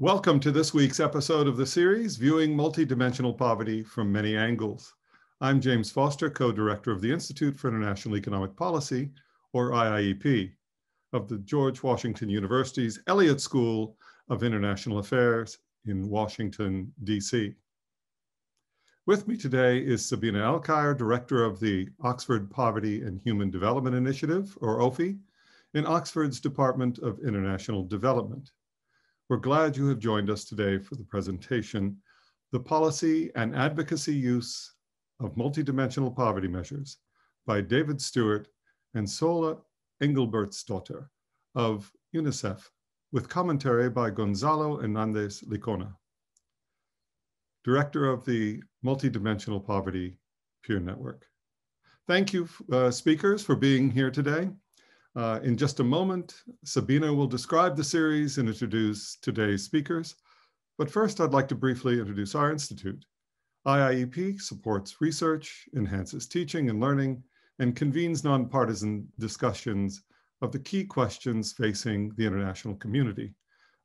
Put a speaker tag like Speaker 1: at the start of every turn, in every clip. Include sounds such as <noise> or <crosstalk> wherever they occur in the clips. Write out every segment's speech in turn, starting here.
Speaker 1: Welcome to this week's episode of the series, Viewing Multidimensional Poverty from Many Angles. I'm James Foster, co-director of the Institute for International Economic Policy, or IIEP, of the George Washington University's Elliott School of International Affairs in Washington, D.C. With me today is Sabina Alkire, director of the Oxford Poverty and Human Development Initiative, or OPHI, in Oxford's Department of International Development. We're glad you have joined us today for the presentation, The Policy and Advocacy Use of Multidimensional Poverty Measures by David Stewart and Sola Engilbertsdottir of UNICEF, with commentary by Gonzalo Hernandez Licona, Director of the Multidimensional Poverty Peer Network. Thank you, uh, speakers, for being here today. Uh, in just a moment, Sabina will describe the series and introduce today's speakers. But first, I'd like to briefly introduce our institute. IIEP supports research, enhances teaching and learning, and convenes nonpartisan discussions of the key questions facing the international community.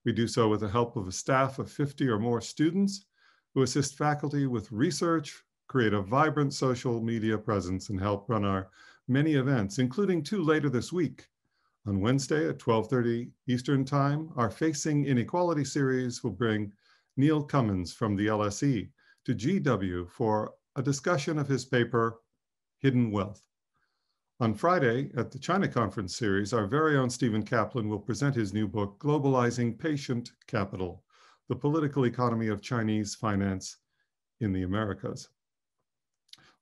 Speaker 1: We do so with the help of a staff of 50 or more students who assist faculty with research, create a vibrant social media presence, and help run our many events, including two later this week. On Wednesday at 12.30 Eastern Time, our Facing Inequality series will bring Neil Cummins from the LSE to GW for a discussion of his paper, Hidden Wealth. On Friday at the China Conference series, our very own Stephen Kaplan will present his new book, Globalizing Patient Capital, The Political Economy of Chinese Finance in the Americas.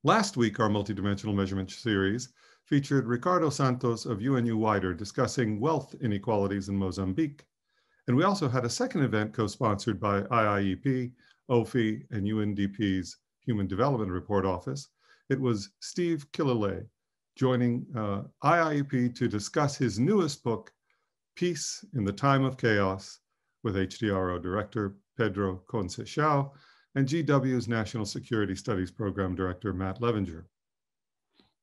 Speaker 1: Last week, our multidimensional measurement series featured Ricardo Santos of UNU Wider discussing wealth inequalities in Mozambique. And we also had a second event co-sponsored by IIEP, OPHI, and UNDP's Human Development Report Office. It was Steve Killelea joining uh, IIEP to discuss his newest book, Peace in the Time of Chaos, with HDRO Director Pedro Conceição and GW's National Security Studies Program Director, Matt Levinger.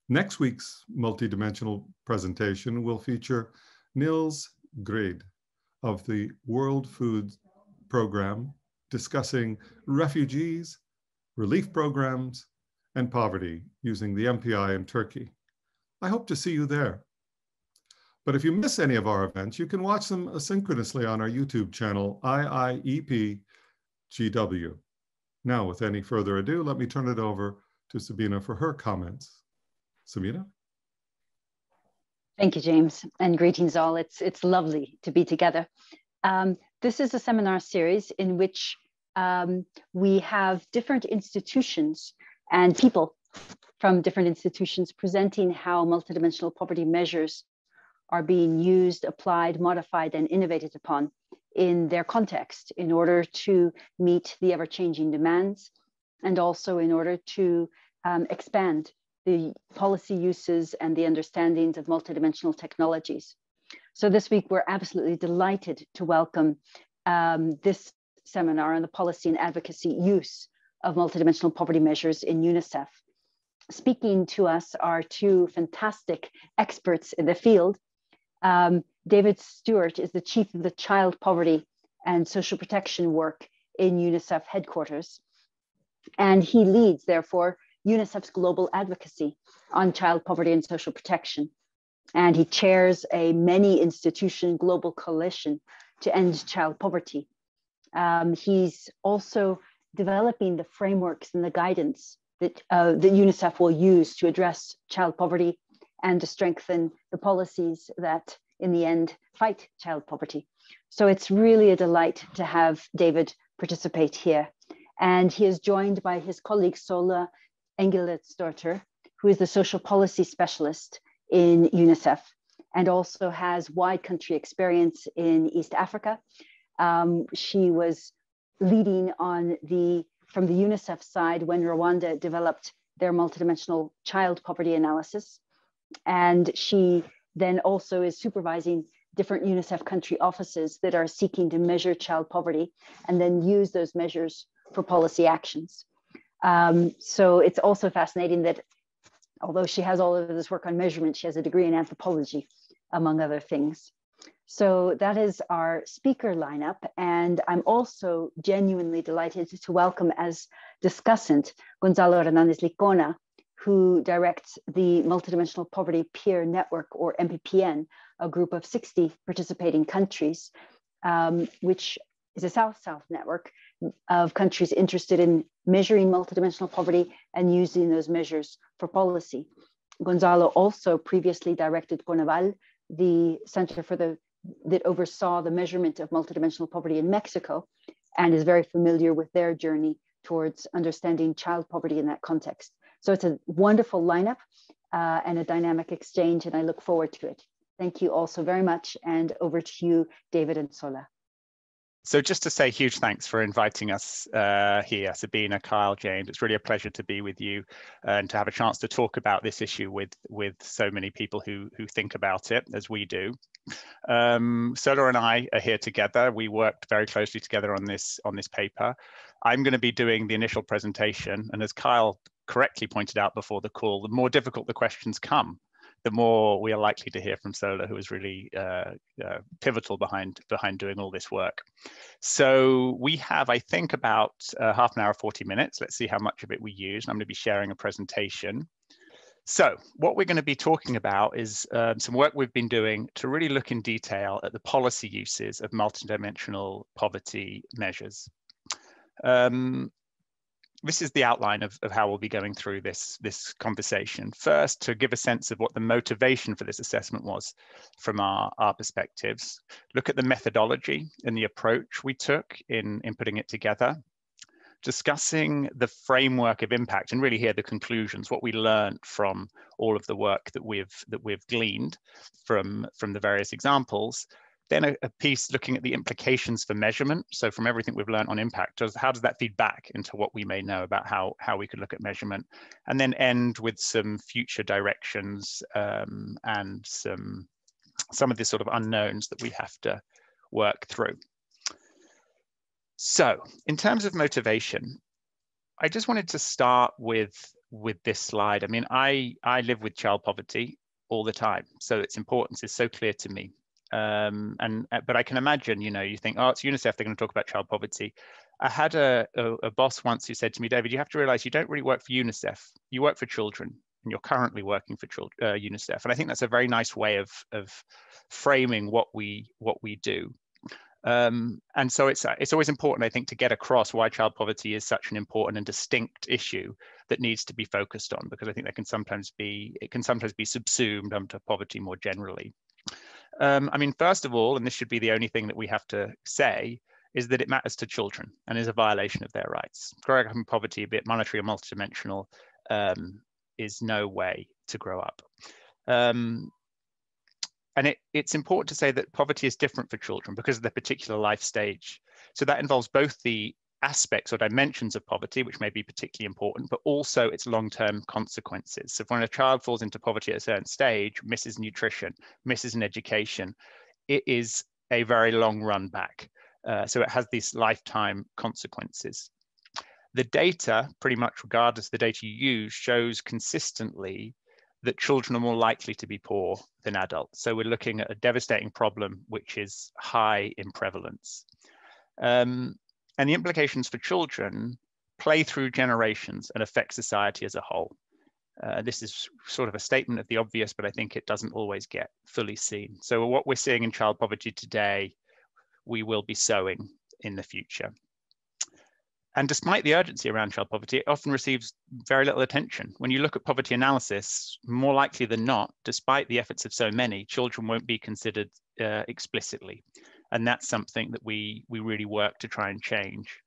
Speaker 1: Next week's multidimensional presentation will feature Nils Grede of the World Food Program discussing refugees, relief programs, and poverty using the MPI in Turkey. I hope to see you there. But if you miss any of our events, you can watch them asynchronously on our YouTube channel, IIEP GW. Now, with any further ado, let me turn it over to Sabina for her comments. Sabina?
Speaker 2: Thank you, James, and greetings all. It's, it's lovely to be together. Um, this is a seminar series in which um, we have different institutions and people from different institutions presenting how multidimensional poverty measures are being used, applied, modified, and innovated upon in their context in order to meet the ever changing demands and also in order to um, expand the policy uses and the understandings of multidimensional technologies. So this week, we're absolutely delighted to welcome um, this seminar on the policy and advocacy use of multidimensional poverty measures in UNICEF. Speaking to us are two fantastic experts in the field, um, David Stewart is the chief of the child poverty and social protection work in UNICEF headquarters. And he leads, therefore, UNICEF's global advocacy on child poverty and social protection. And he chairs a many institution global coalition to end child poverty. Um, he's also developing the frameworks and the guidance that, uh, that UNICEF will use to address child poverty and to strengthen the policies that in the end fight child poverty. So it's really a delight to have David participate here. And he is joined by his colleague Sola Engilbertsdottir, who is the social policy specialist in UNICEF and also has wide country experience in East Africa. Um, she was leading on the from the UNICEF side when Rwanda developed their multidimensional child poverty analysis. And she then also is supervising different UNICEF country offices that are seeking to measure child poverty and then use those measures for policy actions. Um, so it's also fascinating that although she has all of this work on measurement, she has a degree in anthropology, among other things. So that is our speaker lineup. And I'm also genuinely delighted to welcome as discussant Gonzalo Hernandez Licona, who directs the Multidimensional Poverty Peer Network, or MPPN, a group of 60 participating countries, um, which is a South-South network of countries interested in measuring multidimensional poverty and using those measures for policy. Gonzalo also previously directed CONEVAL, the Center for the that oversaw the measurement of multidimensional poverty in Mexico and is very familiar with their journey towards understanding child poverty in that context. So it's a wonderful lineup uh, and a dynamic exchange, and I look forward to it. Thank you all so very much, and over to you, David and Sola.
Speaker 3: So just to say huge thanks for inviting us uh, here, Sabina, Kyle, James. It's really a pleasure to be with you and to have a chance to talk about this issue with with so many people who who think about it as we do. Um, Sola and I are here together. We worked very closely together on this on this paper. I'm going to be doing the initial presentation, and as Kyle correctly pointed out before the call, the more difficult the questions come the more we are likely to hear from Sola, who is really uh, uh, pivotal behind behind doing all this work. So we have, I think, about uh, half an hour, 40 minutes. Let's see how much of it we use. I'm going to be sharing a presentation. So what we're going to be talking about is um, some work we've been doing to really look in detail at the policy uses of multidimensional poverty measures. Um, this is the outline of, of how we'll be going through this, this conversation. First, to give a sense of what the motivation for this assessment was from our, our perspectives, look at the methodology and the approach we took in, in putting it together, discussing the framework of impact and really hear the conclusions, what we learned from all of the work that we've that we've gleaned from, from the various examples, then a, a, piece looking at the implications for measurement. So from everything we've learned on impact, how does that feed back into what we may know about how, how we could look at measurement? And then end with some future directions um, and some, some of the sort of unknowns that we have to work through. So in terms of motivation, I just wanted to start with, with this slide. I mean, I, I live with child poverty all the time. So its importance is so clear to me um, and uh, but I can imagine, you know, you think, oh, it's UNICEF. They're going to talk about child poverty. I had a, a, a boss once who said to me, David, you have to realize you don't really work for UNICEF. You work for children, and you're currently working for children, uh, UNICEF. And I think that's a very nice way of of framing what we what we do. Um, and so it's it's always important, I think, to get across why child poverty is such an important and distinct issue that needs to be focused on, because I think that can sometimes be it can sometimes be subsumed under poverty more generally. Um, I mean, first of all, and this should be the only thing that we have to say, is that it matters to children and is a violation of their rights. Growing up in poverty, be it monetary or multidimensional, um, is no way to grow up. Um, and it, it's important to say that poverty is different for children because of their particular life stage. So that involves both the aspects or dimensions of poverty, which may be particularly important, but also its long-term consequences. So when a child falls into poverty at a certain stage, misses nutrition, misses an education, it is a very long run back. Uh, so it has these lifetime consequences. The data, pretty much regardless of the data you use, shows consistently that children are more likely to be poor than adults. So we're looking at a devastating problem which is high in prevalence. Um, and the implications for children play through generations and affect society as a whole. Uh, this is sort of a statement of the obvious, but I think it doesn't always get fully seen. So what we're seeing in child poverty today, we will be sowing in the future. And despite the urgency around child poverty, it often receives very little attention. When you look at poverty analysis, more likely than not, despite the efforts of so many, children won't be considered uh, explicitly and that's something that we we really work to try and change.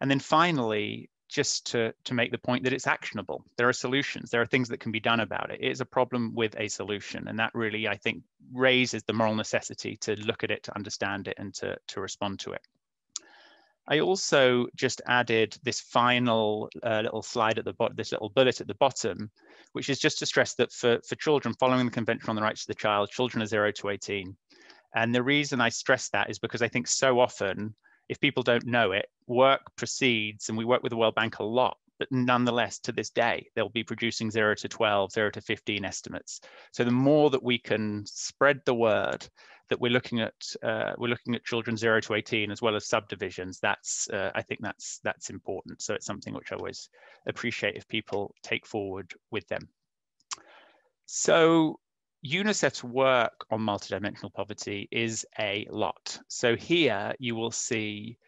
Speaker 3: And then finally just to to make the point that it's actionable. There are solutions. There are things that can be done about it. It is a problem with a solution. And that really i think raises the moral necessity to look at it to understand it and to to respond to it. I also just added this final uh, little slide at the bottom, this little bullet at the bottom, which is just to stress that for, for children following the Convention on the Rights of the Child, children are 0 to 18, and the reason I stress that is because I think so often, if people don't know it, work proceeds, and we work with the World Bank a lot, but nonetheless, to this day, they'll be producing 0 to 12, 0 to 15 estimates. So the more that we can spread the word that we're looking at uh, we're looking at children zero to 18 as well as subdivisions that's uh, i think that's that's important so it's something which i always appreciate if people take forward with them so unicef's work on multidimensional poverty is a lot so here you will see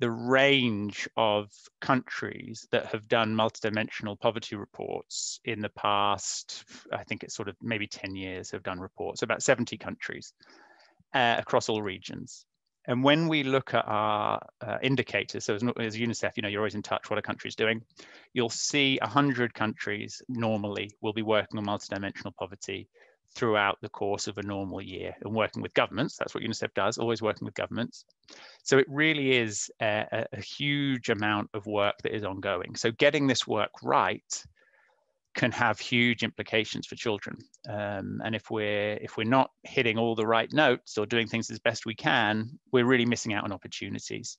Speaker 3: the range of countries that have done multidimensional poverty reports in the past, I think it's sort of maybe 10 years have done reports, about 70 countries uh, across all regions. And when we look at our uh, indicators, so as, as, UNICEF, you know, you're always in touch what a country is doing. You'll see 100 countries normally will be working on multidimensional poverty throughout the course of a normal year and working with governments. That's what UNICEF does, always working with governments. So it really is a, a huge amount of work that is ongoing. So getting this work right can have huge implications for children. Um, and if we're if we're not hitting all the right notes or doing things as best we can, we're really missing out on opportunities.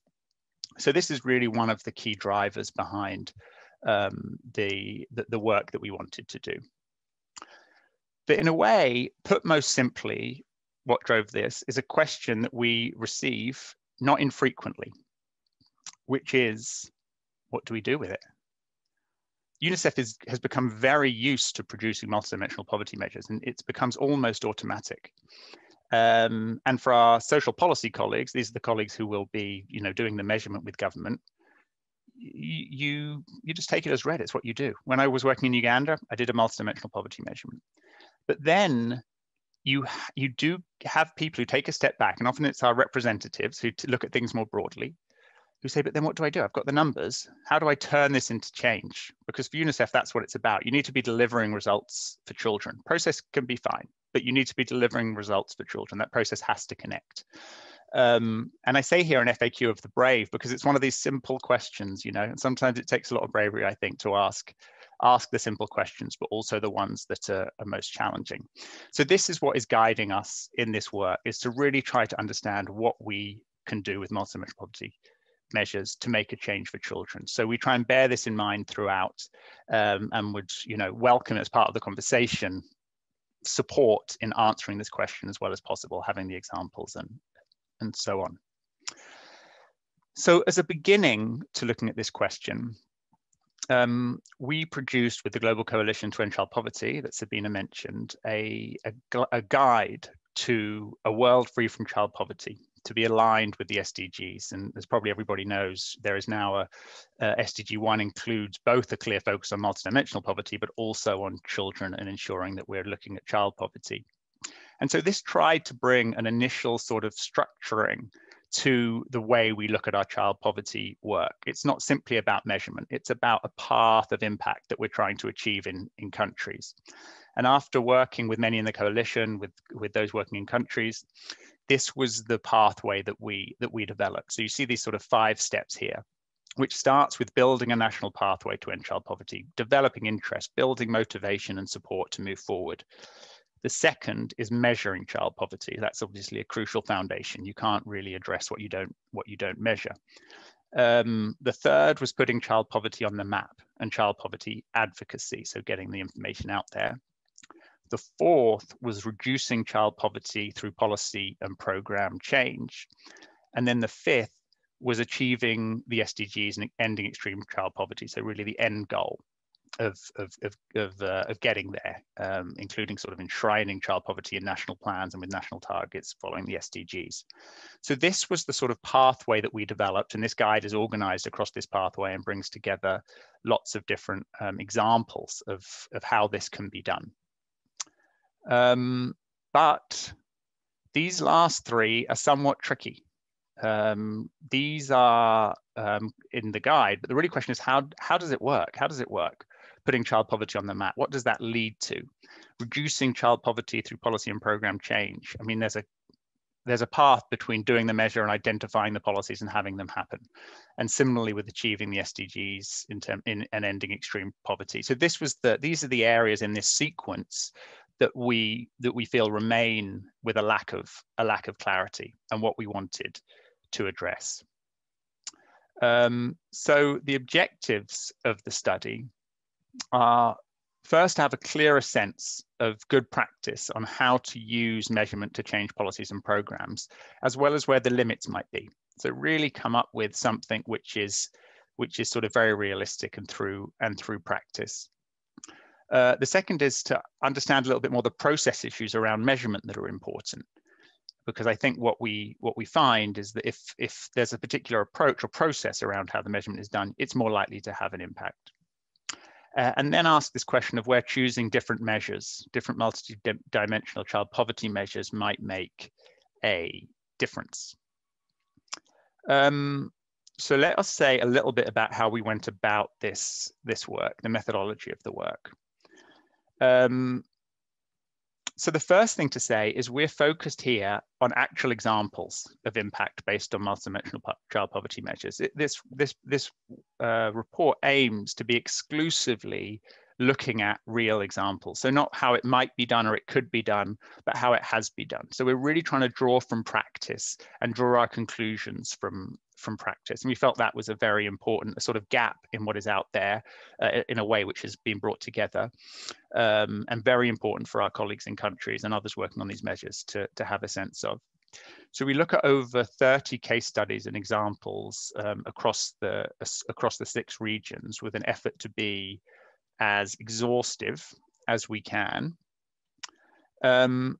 Speaker 3: So this is really one of the key drivers behind um, the, the, the work that we wanted to do. But in a way, put most simply, what drove this is a question that we receive not infrequently, which is, what do we do with it? UNICEF is, has become very used to producing multidimensional poverty measures, and it becomes almost automatic. Um, and for our social policy colleagues, these are the colleagues who will be, you know, doing the measurement with government. You you just take it as read. It's what you do. When I was working in Uganda, I did a multidimensional poverty measurement. But then you you do have people who take a step back, and often it's our representatives who look at things more broadly, who say, "But then what do I do? I've got the numbers. How do I turn this into change?" Because for UNICEF, that's what it's about. You need to be delivering results for children. Process can be fine, but you need to be delivering results for children. That process has to connect. Um, and I say here an FAQ of the brave because it's one of these simple questions, you know, and sometimes it takes a lot of bravery, I think, to ask ask the simple questions, but also the ones that are, are most challenging. So this is what is guiding us in this work, is to really try to understand what we can do with multidimensional poverty measures to make a change for children. So we try and bear this in mind throughout um, and would you know, welcome as part of the conversation support in answering this question as well as possible, having the examples and, and so on. So as a beginning to looking at this question, um, we produced with the Global Coalition to End Child Poverty that Sabina mentioned a, a, a, guide to a world free from child poverty to be aligned with the SDGs. And as probably everybody knows, there is now a, SDG 1 includes both a clear focus on multidimensional poverty, but also on children and ensuring that we're looking at child poverty. And so this tried to bring an initial sort of structuring to the way we look at our child poverty work. It's not simply about measurement, it's about a path of impact that we're trying to achieve in, in countries. And after working with many in the coalition, with, with those working in countries, this was the pathway that we that we developed. So you see these sort of five steps here, which starts with building a national pathway to end child poverty, developing interest, building motivation and support to move forward. The second is measuring child poverty. That's obviously a crucial foundation. You can't really address what you don't what you don't measure. Um, the third was putting child poverty on the map and child poverty advocacy, so getting the information out there. The fourth was reducing child poverty through policy and program change. And then the fifth was achieving the SDGs and ending extreme child poverty, so really the end goal of of of of, uh, of getting there, um, including sort of enshrining child poverty in national plans and with national targets following the SDGs. So this was the sort of pathway that we developed, and this guide is organized across this pathway and brings together lots of different um, examples of of how this can be done. Um, but these last three are somewhat tricky. Um, these are um, in the guide, but the really question is how how does it work? How does it work? Putting child poverty on the map. What does that lead to? Reducing child poverty through policy and program change. I mean, there's a there's a path between doing the measure and identifying the policies and having them happen. And similarly with achieving the SDGs in term in and ending extreme poverty. So this was the these are the areas in this sequence that we that we feel remain with a lack of a lack of clarity and what we wanted to address. Um, so the objectives of the study are First, to have a clearer sense of good practice on how to use measurement to change policies and programs, as well as where the limits might be. So really come up with something which is which is sort of very realistic and through and through practice. Uh, the second is to understand a little bit more the process issues around measurement that are important because I think what we what we find is that if if there's a particular approach or process around how the measurement is done, it's more likely to have an impact. Uh, and then ask this question of where choosing different measures, different multi-dimensional child poverty measures might make a difference. Um, so let us say a little bit about how we went about this, this work, the methodology of the work. Um, so the first thing to say is we're focused here on actual examples of impact based on multidimensional child poverty measures. It, this this this uh, report aims to be exclusively looking at real examples. So not how it might be done or it could be done, but how it has been done. So we're really trying to draw from practice and draw our conclusions from, from practice. And we felt that was a very important sort of gap in what is out there uh, in a way which has been brought together um, and very important for our colleagues in countries and others working on these measures to, to have a sense of. So we look at over 30 case studies and examples um, across the across the six regions with an effort to be as exhaustive as we can. Um,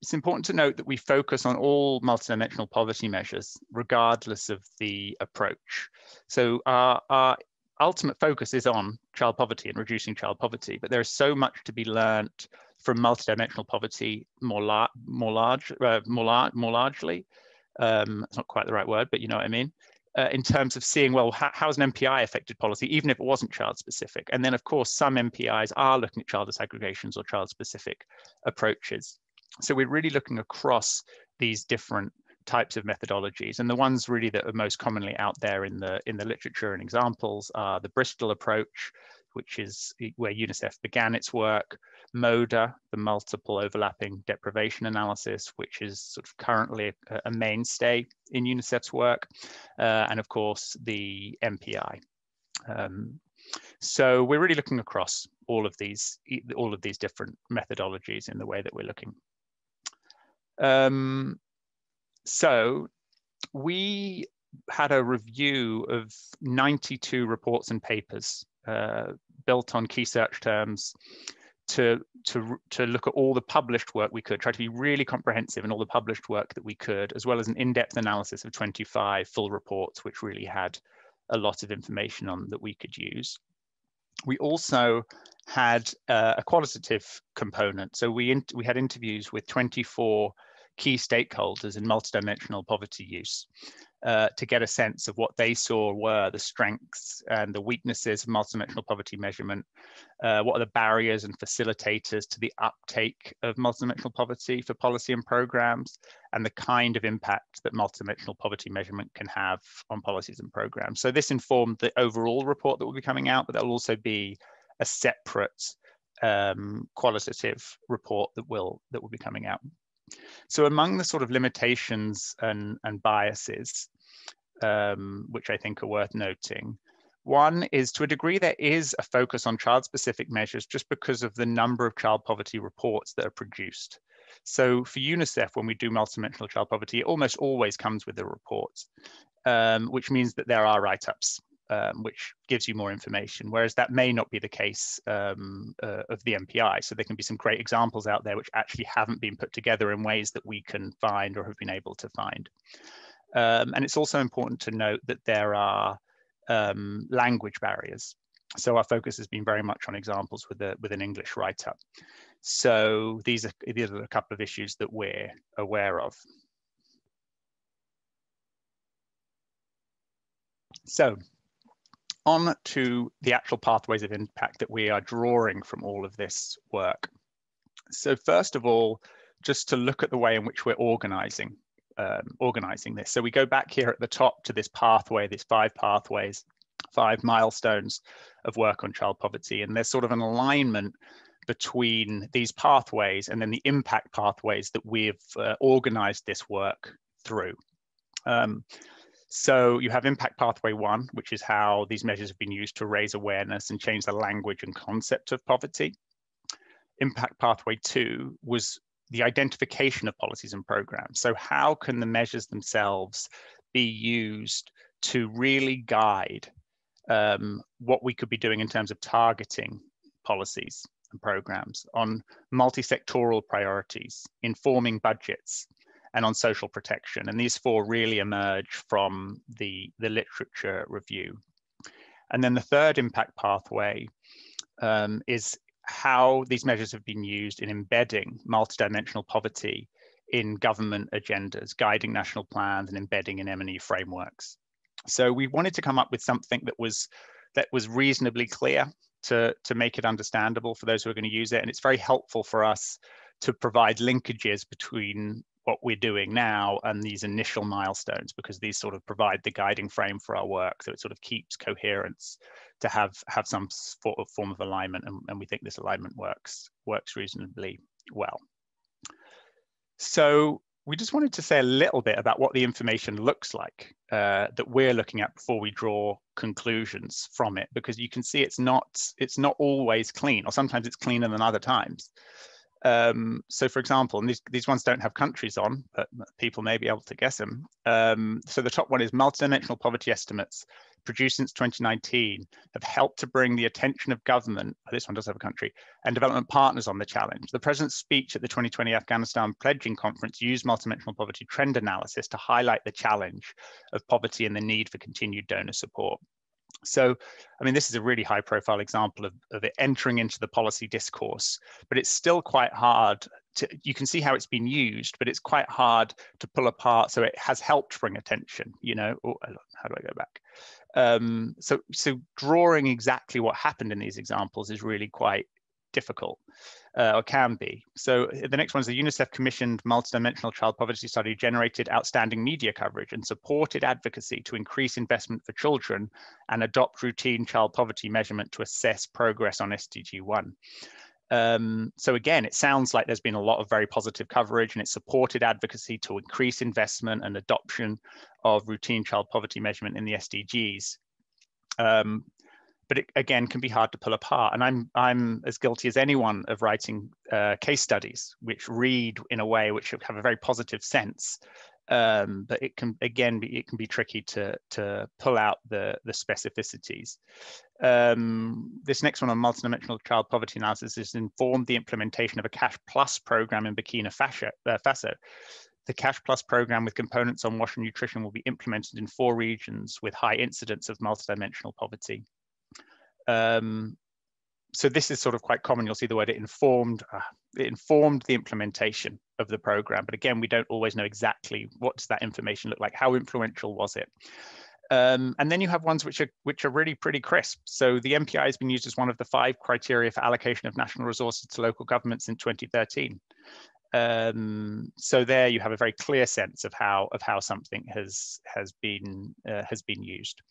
Speaker 3: it's important to note that we focus on all multidimensional poverty measures, regardless of the approach. So our, our ultimate focus is on child poverty and reducing child poverty, but there is so much to be learnt from multidimensional poverty more, la more large, uh, more, la more largely. Um, it's not quite the right word, but you know what I mean uh, in terms of seeing, well, how, how's an MPI affected policy, even if it wasn't child specific? And then, of course, some MPIs are looking at child disaggregations or child specific approaches. So we're really looking across these different types of methodologies. And the ones really that are most commonly out there in the, in the literature and examples are the Bristol approach, which is where UNICEF began its work, MODA, the multiple overlapping deprivation analysis, which is sort of currently a, a mainstay in UNICEF's work, uh, and of course the MPI. Um, so we're really looking across all of these all of these different methodologies in the way that we're looking. Um, so we had a review of 92 reports and papers uh, built on key search terms to to to look at all the published work we could try to be really comprehensive in all the published work that we could as well as an in-depth analysis of 25 full reports which really had a lot of information on that we could use. We also had uh, a qualitative component. So we we had interviews with 24 key stakeholders in multidimensional poverty use uh, to get a sense of what they saw were the strengths and the weaknesses of multidimensional poverty measurement. Uh, what are the barriers and facilitators to the uptake of multidimensional poverty for policy and programs, and the kind of impact that multidimensional poverty measurement can have on policies and programs. So this informed the overall report that will be coming out, but there'll also be a separate um, qualitative report that will that will be coming out. So among the sort of limitations and, and biases, um, which I think are worth noting, one is to a degree there is a focus on child specific measures just because of the number of child poverty reports that are produced. So for UNICEF, when we do multidimensional child poverty, it almost always comes with a report, um, which means that there are write-ups um, which gives you more information, whereas that may not be the case um, uh, of the MPI. So there can be some great examples out there which actually haven't been put together in ways that we can find or have been able to find. Um, and it's also important to note that there are um, language barriers. So our focus has been very much on examples with, a, with an English write-up. So these are, these are a couple of issues that we're aware of. So on to the actual pathways of impact that we are drawing from all of this work. So first of all, just to look at the way in which we're organizing um, organizing this. So we go back here at the top to this pathway, these five pathways, five milestones of work on child poverty. And there's sort of an alignment between these pathways and then the impact pathways that we've uh, organized this work through. Um, so you have impact pathway one, which is how these measures have been used to raise awareness and change the language and concept of poverty. impact pathway two was the identification of policies and programs. So how can the measures themselves be used to really guide um, what we could be doing in terms of targeting policies and programs on multi-sectoral priorities, informing budgets, and on social protection. And these four really emerge from the, the literature review. And then the third impact pathway um, is how these measures have been used in embedding multidimensional poverty in government agendas, guiding national plans and embedding in M&E frameworks. So we wanted to come up with something that was that was reasonably clear to, to make it understandable for those who are going to use it. And it's very helpful for us to provide linkages between what we're doing now and these initial milestones because these sort of provide the guiding frame for our work. So it sort of keeps coherence to have have some form of alignment and, and we think this alignment works works reasonably well. So we just wanted to say a little bit about what the information looks like uh, that we're looking at before we draw conclusions from it because you can see it's not it's not always clean or sometimes it's cleaner than other times um, so for example, and these, these ones don't have countries on, but people may be able to guess them. Um, so the top one is multidimensional poverty estimates produced since 2019 have helped to bring the attention of government, oh, this one does have a country, and development partners on the challenge. The president's speech at the 2020 Afghanistan Pledging Conference used multidimensional poverty trend analysis to highlight the challenge of poverty and the need for continued donor support. So, I mean, this is a really high profile example of, of it entering into the policy discourse, but it's still quite hard to, you can see how it's been used, but it's quite hard to pull apart. So it has helped bring attention, you know, oh, how do I go back? Um, so, so drawing exactly what happened in these examples is really quite difficult uh, or can be. So the next one is the UNICEF commissioned multidimensional child poverty study generated outstanding media coverage and supported advocacy to increase investment for children and adopt routine child poverty measurement to assess progress on SDG 1. Um, so again, it sounds like there's been a lot of very positive coverage and it supported advocacy to increase investment and adoption of routine child poverty measurement in the SDGs. Um, but it again can be hard to pull apart. And I'm I'm as guilty as anyone of writing uh, case studies which read in a way which have a very positive sense. Um, but it can again be it can be tricky to to pull out the the specificities. Um, this next one on multidimensional child poverty analysis has informed the implementation of a Cash Plus program in Burkina Faso. Uh, The Cash Plus program with components on wash and nutrition will be implemented in four regions with high incidence of multidimensional poverty. Um, so this is sort of quite common. You'll see the word it informed, uh, it informed the implementation of the program. But again, we don't always know exactly what does that information look like. How influential was it? Um, and then you have ones which are which are really pretty crisp. So the MPI has been used as one of the five criteria for allocation of national resources to local governments in 2013 um, so there you have a very clear sense of how of how something has has been uh, has been used.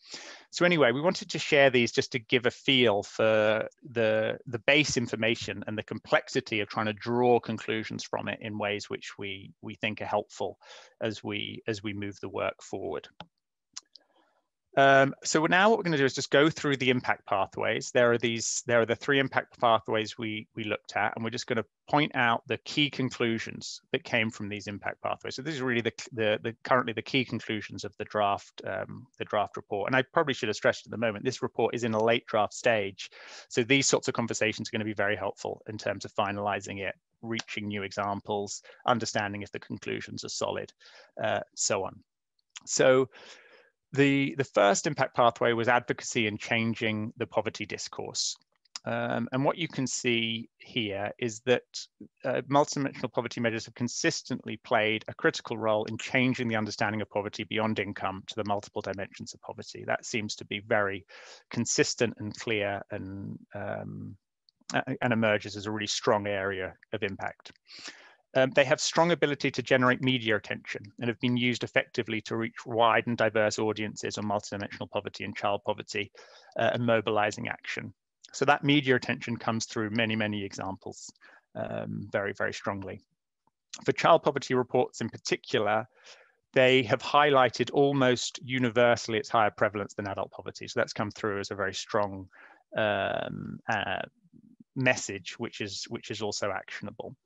Speaker 3: So anyway, we wanted to share these just to give a feel for the the base information and the complexity of trying to draw conclusions from it in ways which we we think are helpful as we as we move the work forward. Um, so now what we're going to do is just go through the impact pathways. There are these, there are the three impact pathways we, we looked at, and we're just going to point out the key conclusions that came from these impact pathways. So this is really the, the, the currently the key conclusions of the draft, um, the draft report. And I probably should have stressed at the moment, this report is in a late draft stage. So these sorts of conversations are going to be very helpful in terms of finalizing it, reaching new examples, understanding if the conclusions are solid, uh, so on. So the, the first impact pathway was advocacy and changing the poverty discourse. Um, and what you can see here is that uh, multidimensional poverty measures have consistently played a critical role in changing the understanding of poverty beyond income to the multiple dimensions of poverty. That seems to be very consistent and clear and, um, and emerges as a really strong area of impact. Um, they have strong ability to generate media attention and have been used effectively to reach wide and diverse audiences on multidimensional poverty and child poverty uh, and mobilizing action. So that media attention comes through many, many examples um, very, very strongly. For child poverty reports in particular, they have highlighted almost universally its higher prevalence than adult poverty. So that's come through as a very strong um, uh, message, which is which is also actionable.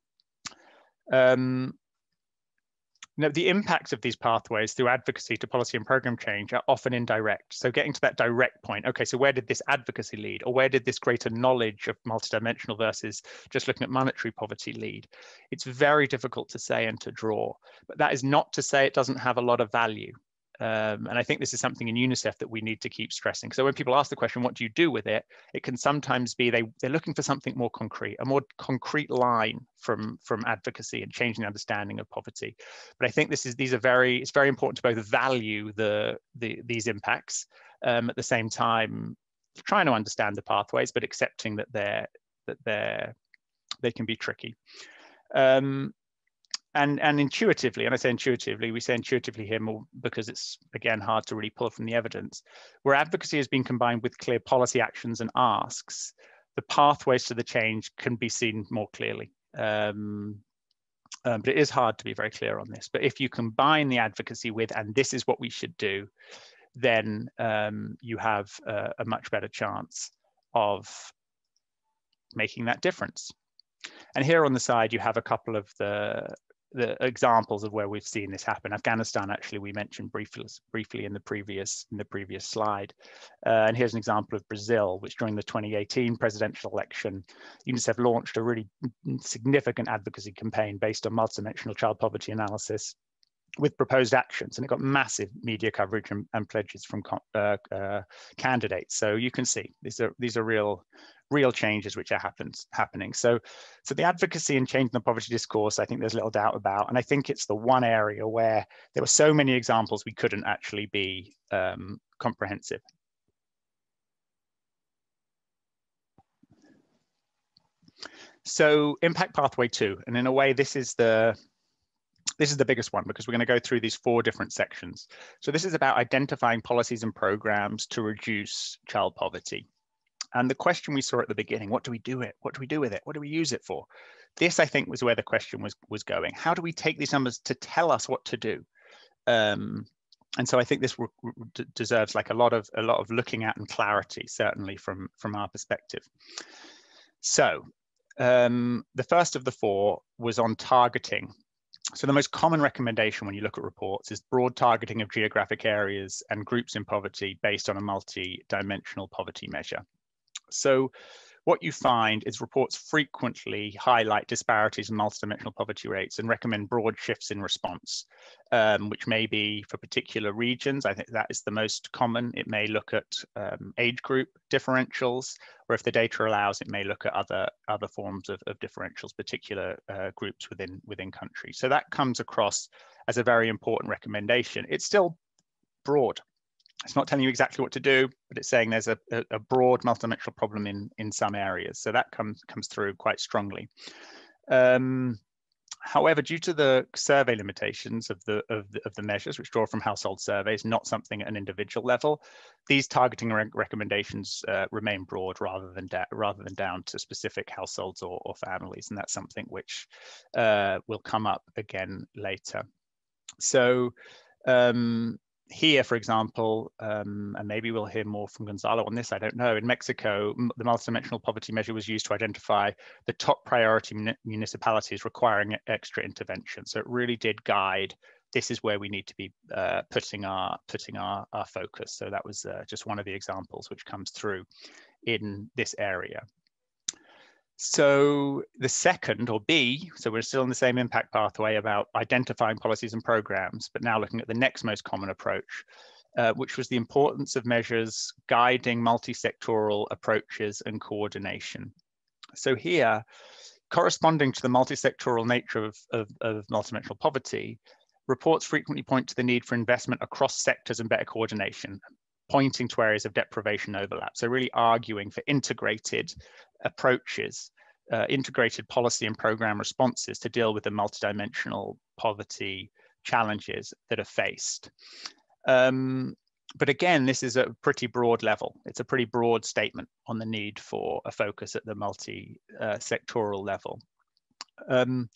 Speaker 3: Um, you know, the impacts of these pathways through advocacy to policy and program change are often indirect. So getting to that direct point, okay, so where did this advocacy lead or where did this greater knowledge of multidimensional versus just looking at monetary poverty lead? It's very difficult to say and to draw, but that is not to say it doesn't have a lot of value. Um, and I think this is something in UNICEF that we need to keep stressing. So when people ask the question, what do you do with it? It can sometimes be they, they're looking for something more concrete, a more concrete line from, from advocacy and changing the understanding of poverty. But I think this is these are very, it's very important to both value the, the these impacts um, at the same time, trying to understand the pathways, but accepting that they're that they're they can be tricky. Um, and and intuitively and i say intuitively we say intuitively here more because it's again hard to really pull from the evidence. Where advocacy has been combined with clear policy actions and asks the pathways to the change can be seen more clearly. Um, um, but it is hard to be very clear on this. But if you combine the advocacy with and this is what we should do then um, you have a, a much better chance of making that difference. And here on the side, you have a couple of the the examples of where we've seen this happen. Afghanistan, actually, we mentioned briefly, briefly in the previous in the previous slide. Uh, and here's an example of Brazil, which during the 2018 presidential election, UNICEF launched a really significant advocacy campaign based on multidimensional child poverty analysis with proposed actions and it got massive media coverage and, and pledges from uh, uh, candidates so you can see these are these are real real changes which are happening. So, so the advocacy and changing the poverty discourse, I think there's little doubt about, and I think it's the one area where there were so many examples we couldn't actually be um, comprehensive. So impact pathway two, and in a way, this is the this is the biggest one because we're going to go through these four different sections. So this is about identifying policies and programs to reduce child poverty. And the question we saw at the beginning, what do we do it? What do we do with it? What do we use it for? This, I think, was where the question was was going. How do we take these numbers to tell us what to do? Um, and so I think this deserves like a lot of a lot of looking at and clarity, certainly from from our perspective. So um, the first of the four was on targeting. So the most common recommendation when you look at reports is broad targeting of geographic areas and groups in poverty based on a multi-dimensional poverty measure. So what you find is reports frequently highlight disparities in multidimensional poverty rates and recommend broad shifts in response, um, which may be for particular regions. I think that is the most common. It may look at um, age group differentials, or if the data allows, it may look at other other forms of, of differentials, particular uh, groups within within countries. So that comes across as a very important recommendation. It's still broad it's not telling you exactly what to do, but it's saying there's a, a, broad multidimensional problem in, in some areas. So that comes, comes through quite strongly. Um, however, due to the survey limitations of the, of the, of the measures, which draw from household surveys, not something at an individual level, these targeting re recommendations uh, remain broad rather than rather than down to specific households or, or families, and that's something which uh, will come up again later. So um, here, for example, um, and maybe we'll hear more from Gonzalo on this, I don't know, in Mexico, the multidimensional poverty measure was used to identify the top priority municipalities requiring extra intervention. So it really did guide, this is where we need to be uh, putting our putting our, our focus. So that was uh, just one of the examples which comes through in this area. So the second, or B, so we're still in the same impact pathway about identifying policies and programs, but now looking at the next most common approach, uh, which was the importance of measures guiding multi-sectoral approaches and coordination. So here, corresponding to the multi-sectoral nature of, of, of multidimensional poverty, reports frequently point to the need for investment across sectors and better coordination, pointing to areas of deprivation overlap. So really arguing for integrated approaches, uh, integrated policy and program responses to deal with the multidimensional poverty challenges that are faced. Um, but again, this is a pretty broad level. It's a pretty broad statement on the need for a focus at the multi-sectoral uh, level. Um,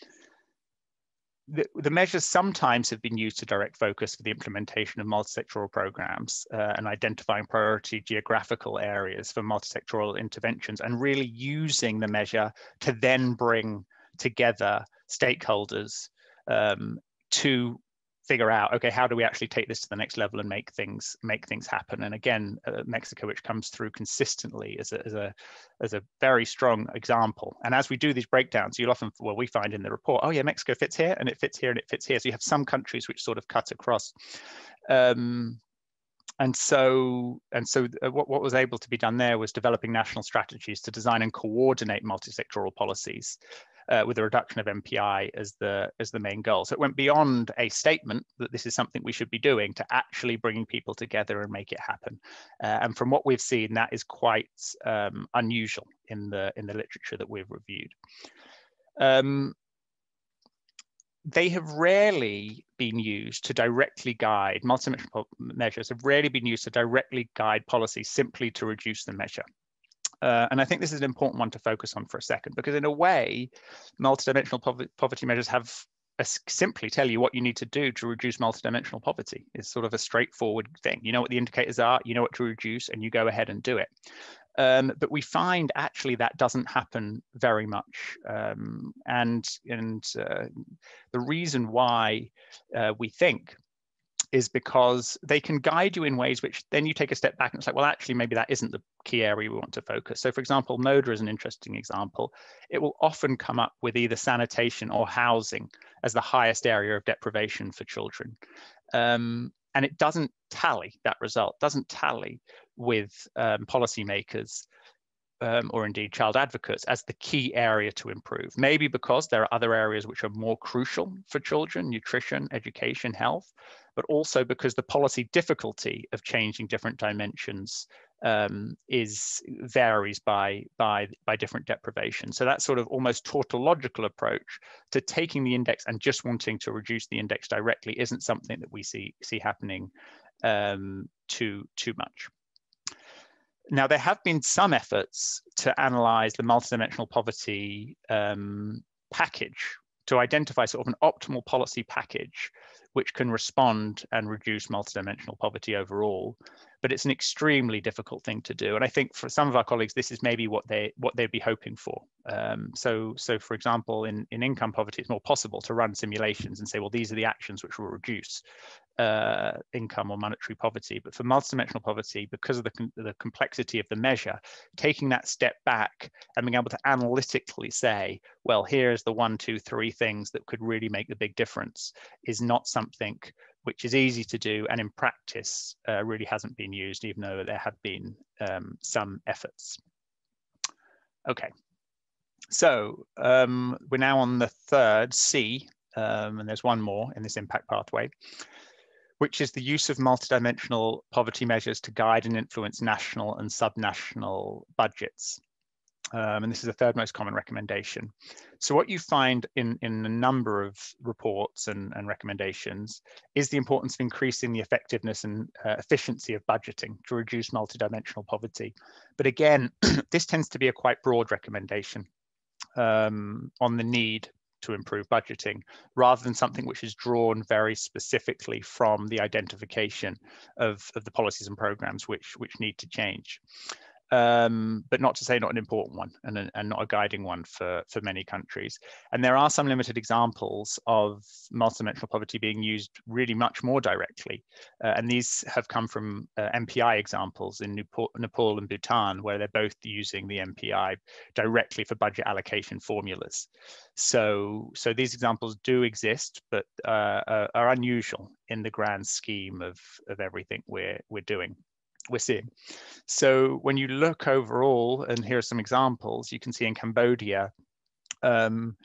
Speaker 3: the, the, measures sometimes have been used to direct focus for the implementation of multisectoral programs uh, and identifying priority geographical areas for multisectoral interventions and really using the measure to then bring together stakeholders um, to figure out okay how do we actually take this to the next level and make things make things happen? And again uh, mexico which comes through consistently as a, as a as a very strong example. And as we do these breakdowns you'll often well we find in the report oh yeah mexico fits here and it fits here and it fits here. So you have some countries which sort of cut across. Um, and so and so uh, what, what was able to be done there was developing national strategies to design and coordinate multi-sectoral policies uh, with a reduction of MPI as the as the main goal. So it went beyond a statement that this is something we should be doing to actually bringing people together and make it happen. Uh, and from what we've seen, that is quite um, unusual in the in the literature that we've reviewed. Um, they have rarely been used to directly guide, multidimensional measures have rarely been used to directly guide policy simply to reduce the measure. Uh, and I think this is an important one to focus on for a second, because in a way, multidimensional poverty measures have simply tell you what you need to do to reduce multidimensional poverty. It's sort of a straightforward thing. You know what the indicators are, you know what to reduce, and you go ahead and do it. Um, but we find actually that doesn't happen very much. Um, and and uh, the reason why uh, we think is because they can guide you in ways which then you take a step back and it's like, well, actually, maybe that isn't the key area we want to focus. So, for example, MODA is an interesting example. It will often come up with either sanitation or housing as the highest area of deprivation for children. Um, and it doesn't tally that result, doesn't tally with um, policymakers um, or indeed child advocates as the key area to improve. Maybe because there are other areas which are more crucial for children, nutrition, education, health, but also because the policy difficulty of changing different dimensions um, is varies by by by different deprivation. So that sort of almost tautological approach to taking the index and just wanting to reduce the index directly isn't something that we see see happening um, too too much. Now, there have been some efforts to analyze the multidimensional poverty um, package to identify sort of an optimal policy package which can respond and reduce multidimensional poverty overall but it's an extremely difficult thing to do. And I think for some of our colleagues, this is maybe what they what they'd be hoping for. Um, so, so for example, in, in income poverty, it's more possible to run simulations and say, well, these are the actions which will reduce uh, income or monetary poverty. But for multidimensional poverty, because of the, the complexity of the measure, taking that step back and being able to analytically say, well, here's the one, two, three things that could really make the big difference is not something which is easy to do and in practice uh, really hasn't been used, even though there have been um, some efforts. Okay, so um, we're now on the third C, um, and there's one more in this impact pathway, which is the use of multidimensional poverty measures to guide and influence national and subnational budgets. Um, and this is the third most common recommendation. So what you find in, in a number of reports and, and recommendations is the importance of increasing the effectiveness and uh, efficiency of budgeting to reduce multidimensional poverty. But again, <clears throat> this tends to be a quite broad recommendation um, on the need to improve budgeting rather than something which is drawn very specifically from the identification of, of the policies and programs which, which need to change um, but not to say not an important one and, and not a guiding one for, for many countries. And there are some limited examples of multidimensional poverty being used really much more directly. Uh, and these have come from uh, MPI examples in Nepal, Nepal and Bhutan, where they're both using the MPI directly for budget allocation formulas. So, so these examples do exist, but uh, are unusual in the grand scheme of, of everything we're, we're doing we're seeing. So when you look overall, and here are some examples, you can see in Cambodia, um,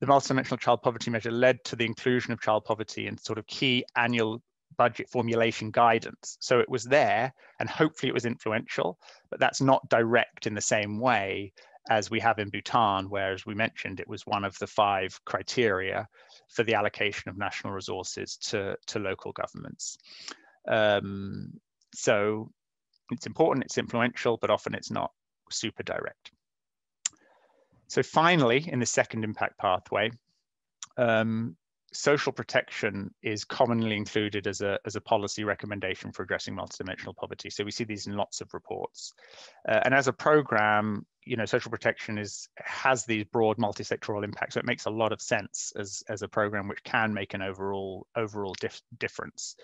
Speaker 3: the multidimensional child poverty measure led to the inclusion of child poverty in sort of key annual budget formulation guidance. So it was there and hopefully it was influential, but that's not direct in the same way as we have in Bhutan, where, as we mentioned, it was one of the five criteria for the allocation of national resources to, to local governments. Um, so it's important, it's influential, but often it's not super direct. So finally, in the second impact pathway, um, social protection is commonly included as a, as a policy recommendation for addressing multidimensional poverty. So we see these in lots of reports. Uh, and as a program, you know, social protection is has these broad multi-sectoral impacts. So it makes a lot of sense as, as a program which can make an overall overall dif difference.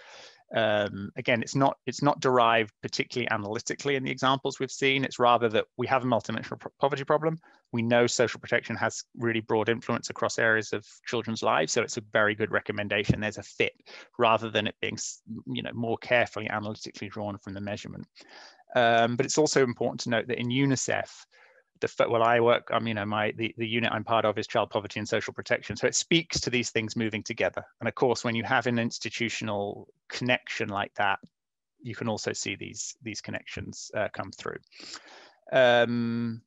Speaker 3: Um, again, it's not it's not derived particularly analytically in the examples we've seen. It's rather that we have a multidimensional poverty problem. We know social protection has really broad influence across areas of children's lives, so it's a very good recommendation. There's a fit rather than it being you know more carefully analytically drawn from the measurement. Um, but it's also important to note that in UNICEF, the well i work i'm you know my the, the unit i'm part of is child poverty and social protection. So it speaks to these things moving together. And of course when you have an institutional connection like that you can also see these these connections uh, come through. Um,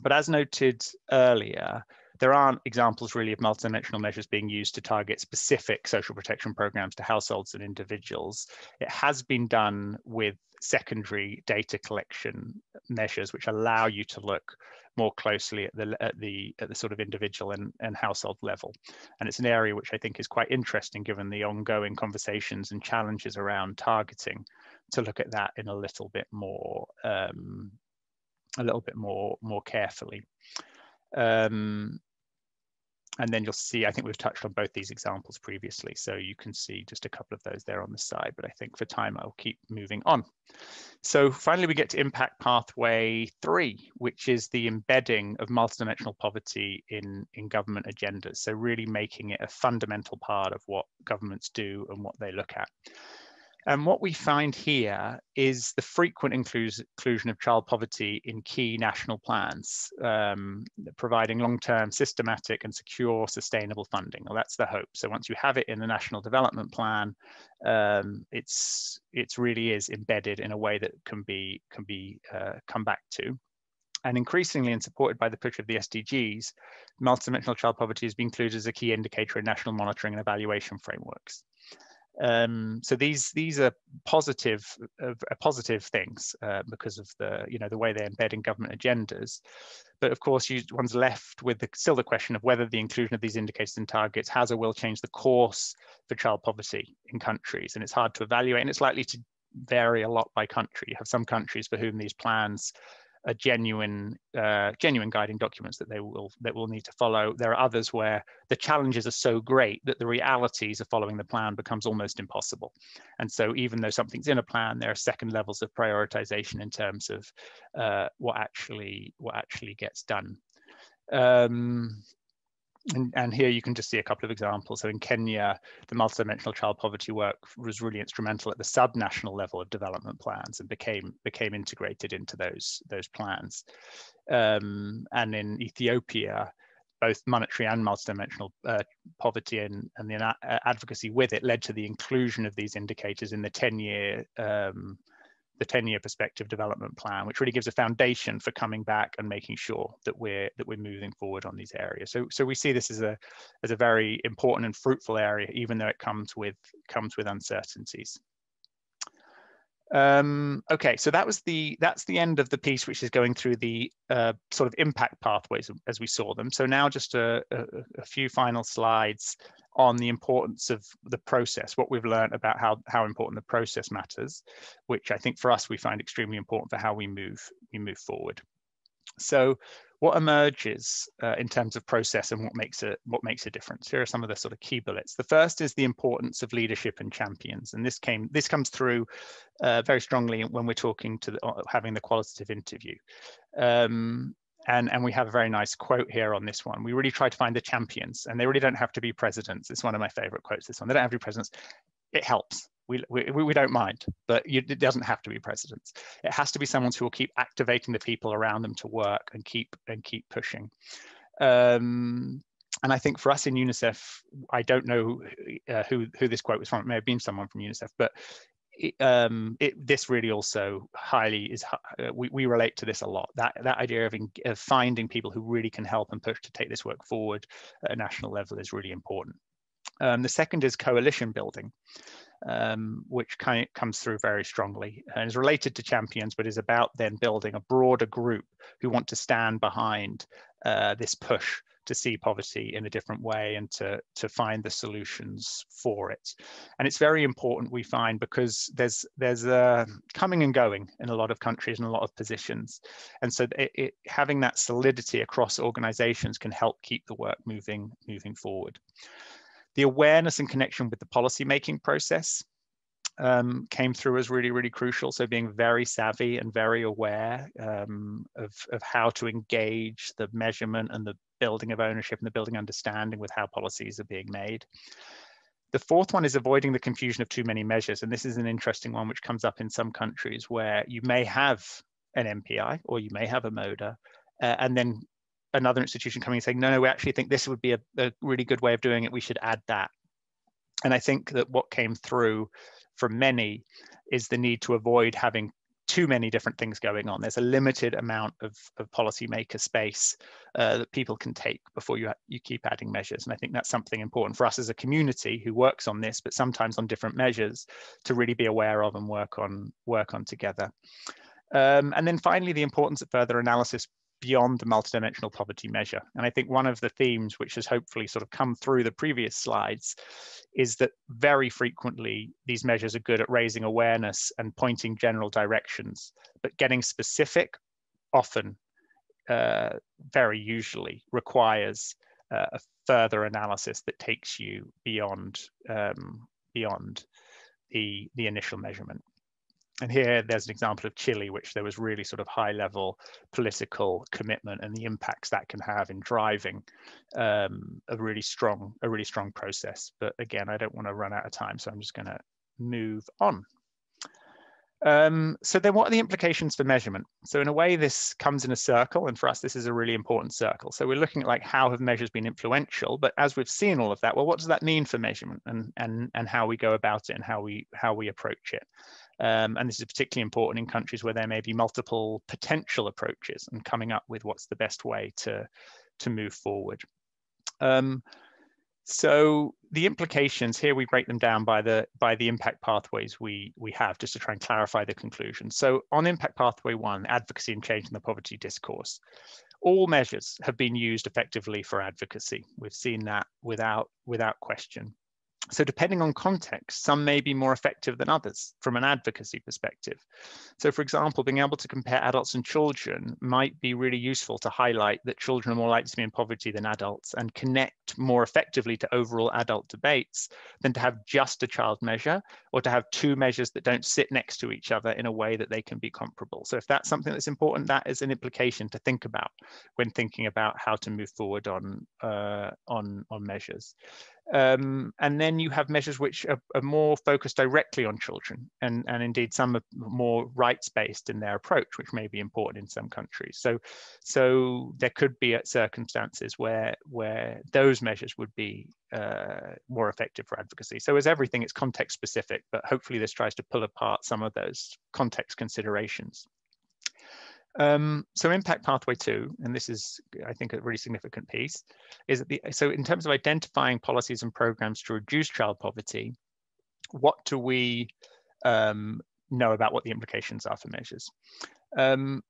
Speaker 3: but as noted earlier there aren't examples really of multidimensional measures being used to target specific social protection programs to households and individuals. It has been done with secondary data collection measures, which allow you to look more closely at the at the at the sort of individual and, and household level. And it's an area which I think is quite interesting given the ongoing conversations and challenges around targeting to look at that in a little bit more um, a little bit more more carefully. Um, and then you'll see, I think we've touched on both these examples previously, so you can see just a couple of those there on the side, but I think for time I'll keep moving on. So finally we get to impact pathway three, which is the embedding of multidimensional poverty in, in government agendas. So really making it a fundamental part of what governments do and what they look at. And what we find here is the frequent inclusion of child poverty in key national plans, um, providing long-term systematic and secure sustainable funding. Well, that's the hope. So once you have it in the national development plan, um, it's it's really is embedded in a way that can be can be uh, come back to. And increasingly, and supported by the push of the SDGs, multidimensional child poverty has been included as a key indicator in national monitoring and evaluation frameworks. Um, so these these are positive uh, positive things uh, because of the you know the way they embed in government agendas. But of course, you, one's left with the, still the question of whether the inclusion of these indicators and targets has or will change the course for child poverty in countries, and it's hard to evaluate, and it's likely to vary a lot by country. You have some countries for whom these plans genuine uh, genuine guiding documents that they will that will need to follow. There are others where the challenges are so great that the realities of following the plan becomes almost impossible. And so even though something's in a plan, there are second levels of prioritization in terms of uh, what actually what actually gets done. Um, and, and, here you can just see a couple of examples. So in Kenya, the multidimensional child poverty work was really instrumental at the sub-national level of development plans and became became integrated into those those plans. Um, and in Ethiopia, both monetary and multidimensional uh, poverty and, and the advocacy with it led to the inclusion of these indicators in the 10-year um, the 10 year perspective development plan, which really gives a foundation for coming back and making sure that we're that we're moving forward on these areas. So so we see this as a as a very important and fruitful area, even though it comes with comes with uncertainties. Um, okay, so that was the that's the end of the piece, which is going through the uh, sort of impact pathways as we saw them. So now just a, a, a few final slides on the importance of the process, what we've learned about how, how important the process matters, which I think for us, we find extremely important for how we move, we move forward. So what emerges uh, in terms of process and what makes it what makes a difference? Here are some of the sort of key bullets. The first is the importance of leadership and champions and this came this comes through uh, very strongly when we're talking to the, uh, having the qualitative interview. Um, and, and we have a very nice quote here on this one. We really try to find the champions, and they really don't have to be presidents. It's one of my favorite quotes, this one. They don't have to be presidents. It helps. We, we, we don't mind, but you, it doesn't have to be presidents. It has to be someone who will keep activating the people around them to work and keep and keep pushing. Um, and I think for us in UNICEF, I don't know uh, who who this quote was from. It may have been someone from UNICEF, but it, um, it, this really also highly is uh, we, we relate to this a lot. That that idea of, in, of finding people who really can help and push to take this work forward at a national level is really important. Um, the second is coalition building um, which kind of comes through very strongly and is related to champions but is about then building a broader group who want to stand behind uh, this push to see poverty in a different way and to, to find the solutions for it. And it's very important we find because there's there's a coming and going in a lot of countries and a lot of positions. And so it, it, having that solidity across organizations can help keep the work moving, moving forward. The awareness and connection with the policy making process um, came through as really, really crucial. So being very savvy and very aware um, of, of how to engage the measurement and the building of ownership and the building understanding with how policies are being made. The fourth one is avoiding the confusion of too many measures. And this is an interesting one which comes up in some countries where you may have an MPI or you may have a MODA, uh, and then another institution coming and saying, no, no, we actually think this would be a, a really good way of doing it. We should add that. And I think that what came through for many is the need to avoid having too many different things going on. There's a limited amount of, of policymaker space uh, that people can take before you, you keep adding measures. And I think that's something important for us as a community who works on this, but sometimes on different measures to really be aware of and work on, work on together. Um, and then finally, the importance of further analysis beyond the multidimensional poverty measure. And I think one of the themes which has hopefully sort of come through the previous slides is that very frequently these measures are good at raising awareness and pointing general directions, but getting specific often, uh, very usually requires uh, a further analysis that takes you beyond um, beyond the, the initial measurement and here there's an example of Chile, which there was really sort of high level political commitment and the impacts that can have in driving um, a really strong, a really strong process. But again, I don't want to run out of time, so I'm just going to move on. Um, so then what are the implications for measurement? So in a way, this comes in a circle, and for us, this is a really important circle. So we're looking at like how have measures been influential, but as we've seen all of that, well, what does that mean for measurement and, and, and how we go about it and how we, how we approach it? Um, and this is particularly important in countries where there may be multiple potential approaches and coming up with what's the best way to, to move forward. Um, so the implications here, we break them down by the by the impact pathways we we have, just to try and clarify the conclusion. So on impact pathway one, advocacy and change in the poverty discourse, all measures have been used effectively for advocacy. We've seen that without without question. So depending on context, some may be more effective than others from an advocacy perspective. So for example, being able to compare adults and children might be really useful to highlight that children are more likely to be in poverty than adults and connect more effectively to overall adult debates than to have just a child measure or to have two measures that don't sit next to each other in a way that they can be comparable. So if that's something that's important, that is an implication to think about when thinking about how to move forward on, uh, on, on measures. Um, and then you have measures which are, are, more focused directly on children, and, and indeed some are more rights-based in their approach, which may be important in some countries. So, so there could be circumstances where where those measures would be uh, more effective for advocacy. So as everything, it's context specific, but hopefully this tries to pull apart some of those context considerations. Um, so impact pathway two, and this is, I think, a really significant piece, is that the so in terms of identifying policies and programs to reduce child poverty, what do we um, know about what the implications are for measures? Um,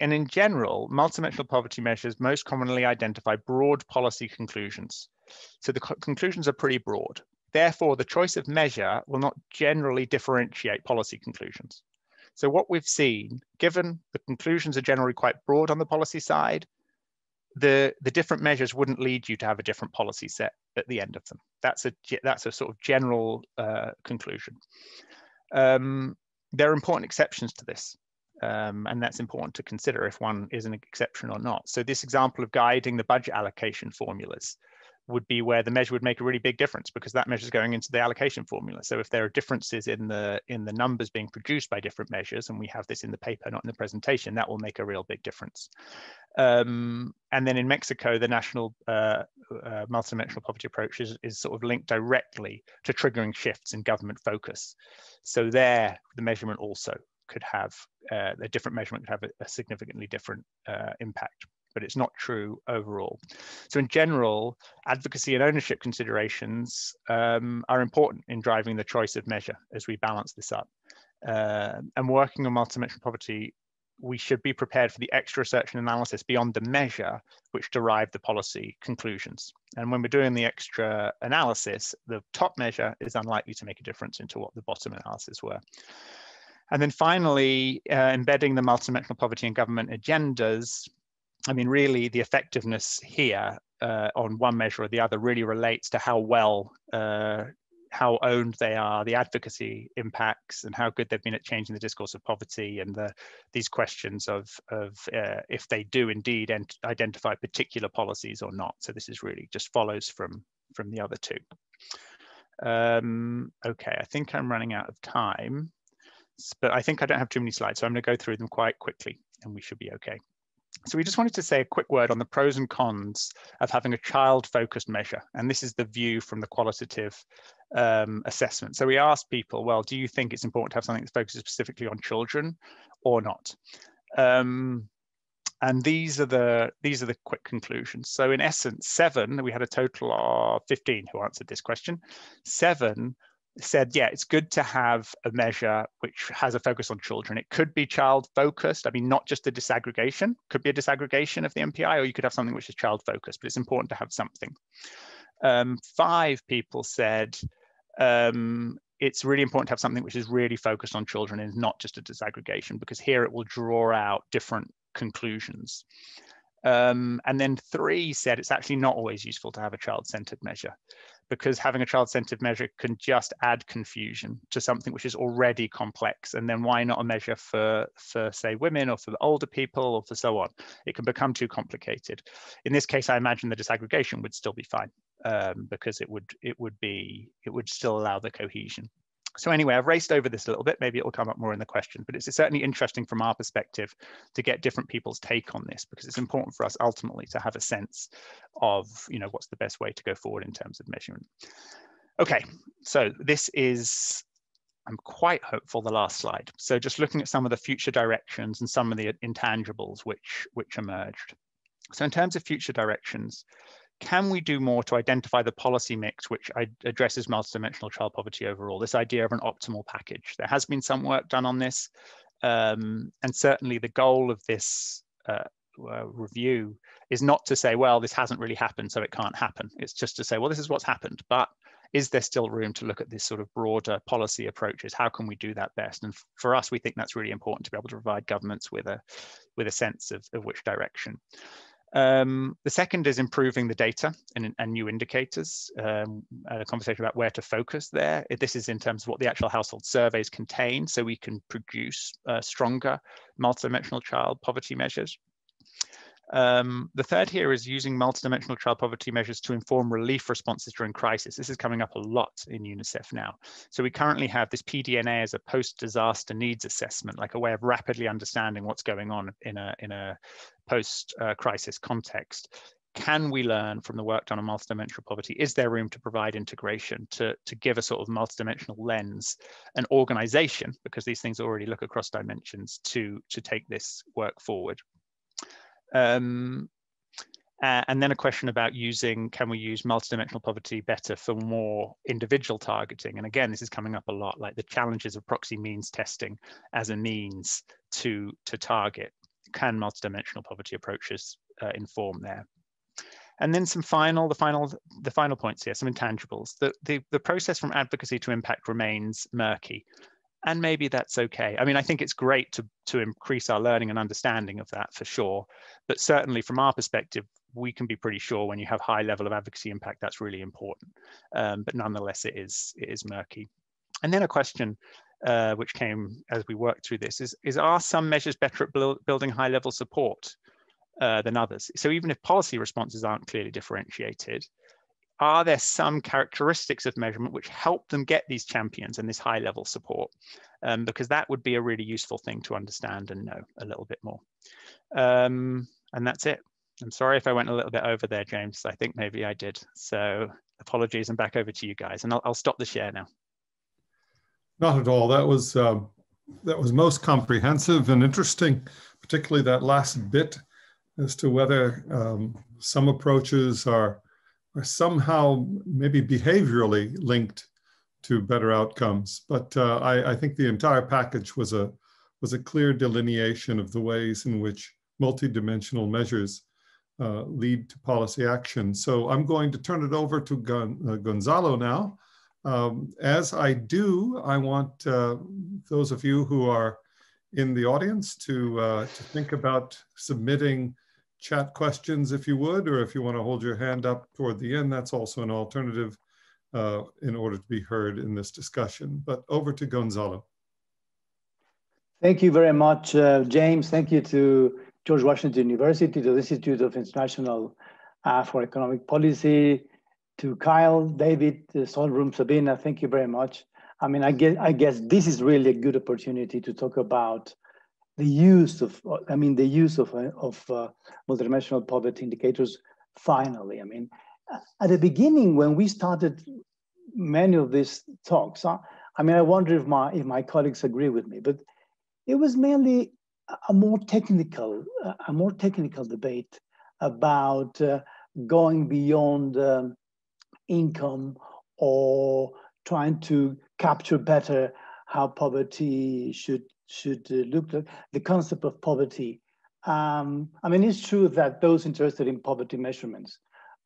Speaker 3: and in general, multidimensional poverty measures most commonly identify broad policy conclusions. So the co conclusions are pretty broad. Therefore, the choice of measure will not generally differentiate policy conclusions. So what we've seen, given the conclusions are generally quite broad on the policy side, the, the different measures wouldn't lead you to have a different policy set at the end of them. That's a, that's a sort of general uh, conclusion. Um, there are important exceptions to this. Um, and that's important to consider if one is an exception or not. So this example of guiding the budget allocation formulas would be where the measure would make a really big difference because that measure is going into the allocation formula. So if there are differences in the in the numbers being produced by different measures, and we have this in the paper, not in the presentation, that will make a real big difference. Um, and then in Mexico, the national uh, uh, multidimensional poverty approach is, is sort of linked directly to triggering shifts in government focus. So there, the measurement also could have uh, a different measurement could have a, a significantly different uh, impact but it's not true overall. So in general, advocacy and ownership considerations um, are important in driving the choice of measure as we balance this up. Uh, and working on multidimensional poverty we should be prepared for the extra research and analysis beyond the measure which derive the policy conclusions. And when we're doing the extra analysis, the top measure is unlikely to make a difference into what the bottom analysis were. And then finally, uh, embedding the multidimensional poverty and government agendas. I mean, really, the effectiveness here uh, on one measure or the other really relates to how well uh, how owned they are, the advocacy impacts, and how good they've been at changing the discourse of poverty, and the, these questions of, of uh, if they do indeed identify particular policies or not. So this is really just follows from from the other two. Um, okay, I think I'm running out of time, but I think I don't have too many slides, so I'm going to go through them quite quickly, and we should be okay. So we just wanted to say a quick word on the pros and cons of having a child-focused measure. And this is the view from the qualitative um, assessment. So we asked people, well, do you think it's important to have something that focuses specifically on children or not? Um, and these are the these are the quick conclusions. So in essence, seven, we had a total of 15 who answered this question. Seven said, yeah, it's good to have a measure which has a focus on children. It could be child focused. I mean, not just a disaggregation, could be a disaggregation of the MPI, or you could have something which is child focused, but it's important to have something. Um, five people said um, it's really important to have something which is really focused on children and not just a disaggregation, because here it will draw out different conclusions. Um, and then three said it's actually not always useful to have a child-centered measure because having a child-centered measure can just add confusion to something which is already complex. And then why not a measure for, for say, women or for the older people or for so on? It can become too complicated. In this case, I imagine the disaggregation would still be fine um, because it would it would be it would still allow the cohesion so anyway, I've raced over this a little bit. Maybe it'll come up more in the question, but it's certainly interesting from our perspective to get different people's take on this because it's important for us ultimately to have a sense of, you know, what's the best way to go forward in terms of measurement. Okay, so this is, I'm quite hopeful, the last slide. So just looking at some of the future directions and some of the intangibles which, which emerged. So in terms of future directions, can we do more to identify the policy mix which addresses multidimensional child poverty overall? This idea of an optimal package. There has been some work done on this, um, and certainly the goal of this uh, uh, review is not to say, well, this hasn't really happened, so it can't happen. It's just to say, well, this is what's happened, but is there still room to look at this sort of broader policy approaches? How can we do that best? And for us, we think that's really important to be able to provide governments with a with a sense of, of which direction. Um, the second is improving the data and, and new indicators. Um, a conversation about where to focus there. This is in terms of what the actual household surveys contain, so we can produce uh, stronger multidimensional child poverty measures. Um, the third here is using multidimensional child poverty measures to inform relief responses during crisis. This is coming up a lot in UNICEF now. So we currently have this PDNA as a post-disaster needs assessment, like a way of rapidly understanding what's going on in a, in a post-crisis context. Can we learn from the work done on multidimensional poverty? Is there room to provide integration to, to give a sort of multidimensional lens and organization, because these things already look across dimensions, to, to take this work forward? Um, uh, and then a question about using, can we use multidimensional poverty better for more individual targeting? And again, this is coming up a lot, like the challenges of proxy means testing as a means to, to target. Can multidimensional poverty approaches uh, inform there? And then some final, the final, the final points here, some intangibles. The, the, the process from advocacy to impact remains murky and maybe that's okay. I mean, I think it's great to to increase our learning and understanding of that for sure. But certainly from our perspective, we can be pretty sure when you have high level of advocacy impact, that's really important. Um, but nonetheless, it is it is murky. And then a question uh, which came as we worked through this is, is are some measures better at build, building high level support uh, than others? So even if policy responses aren't clearly differentiated, are there some characteristics of measurement which help them get these champions and this high level support? Um, because that would be a really useful thing to understand and know a little bit more. Um, and that's it. I'm sorry if I went a little bit over there, James. I think maybe I did. So apologies and back over to you guys. And I'll, I'll stop the share now.
Speaker 1: Not at all. That was um, that was most comprehensive and interesting, particularly that last bit as to whether um, some approaches are are somehow maybe behaviorally linked to better outcomes. But uh, I, I, think the entire package was a was a clear delineation of the ways in which multidimensional measures uh, lead to policy action. So I'm going to turn it over to Gon uh, Gonzalo now. Um, as I do, I want uh, those of you who are in the audience to, uh, to think about submitting chat questions if you would, or if you want to hold your hand up toward the end, that's also an alternative uh, in order to be heard in this discussion. But over to Gonzalo.
Speaker 4: Thank you very much, uh, James. Thank you to George Washington University, to the Institute of International uh, for Economic Policy, to Kyle, David, the Solrun, Sabina, thank you very much. I mean, I guess, I guess this is really a good opportunity to talk about the use of, I mean, the use of, uh, of uh, multidimensional poverty indicators finally. I mean, at the beginning, when we started many of these talks, uh, I mean, I wonder if my, if my colleagues agree with me, but it was mainly a more technical, a more technical debate about uh, going beyond um, income or trying to capture better how poverty should should uh, look at the concept of poverty. Um, I mean, it's true that those interested in poverty measurements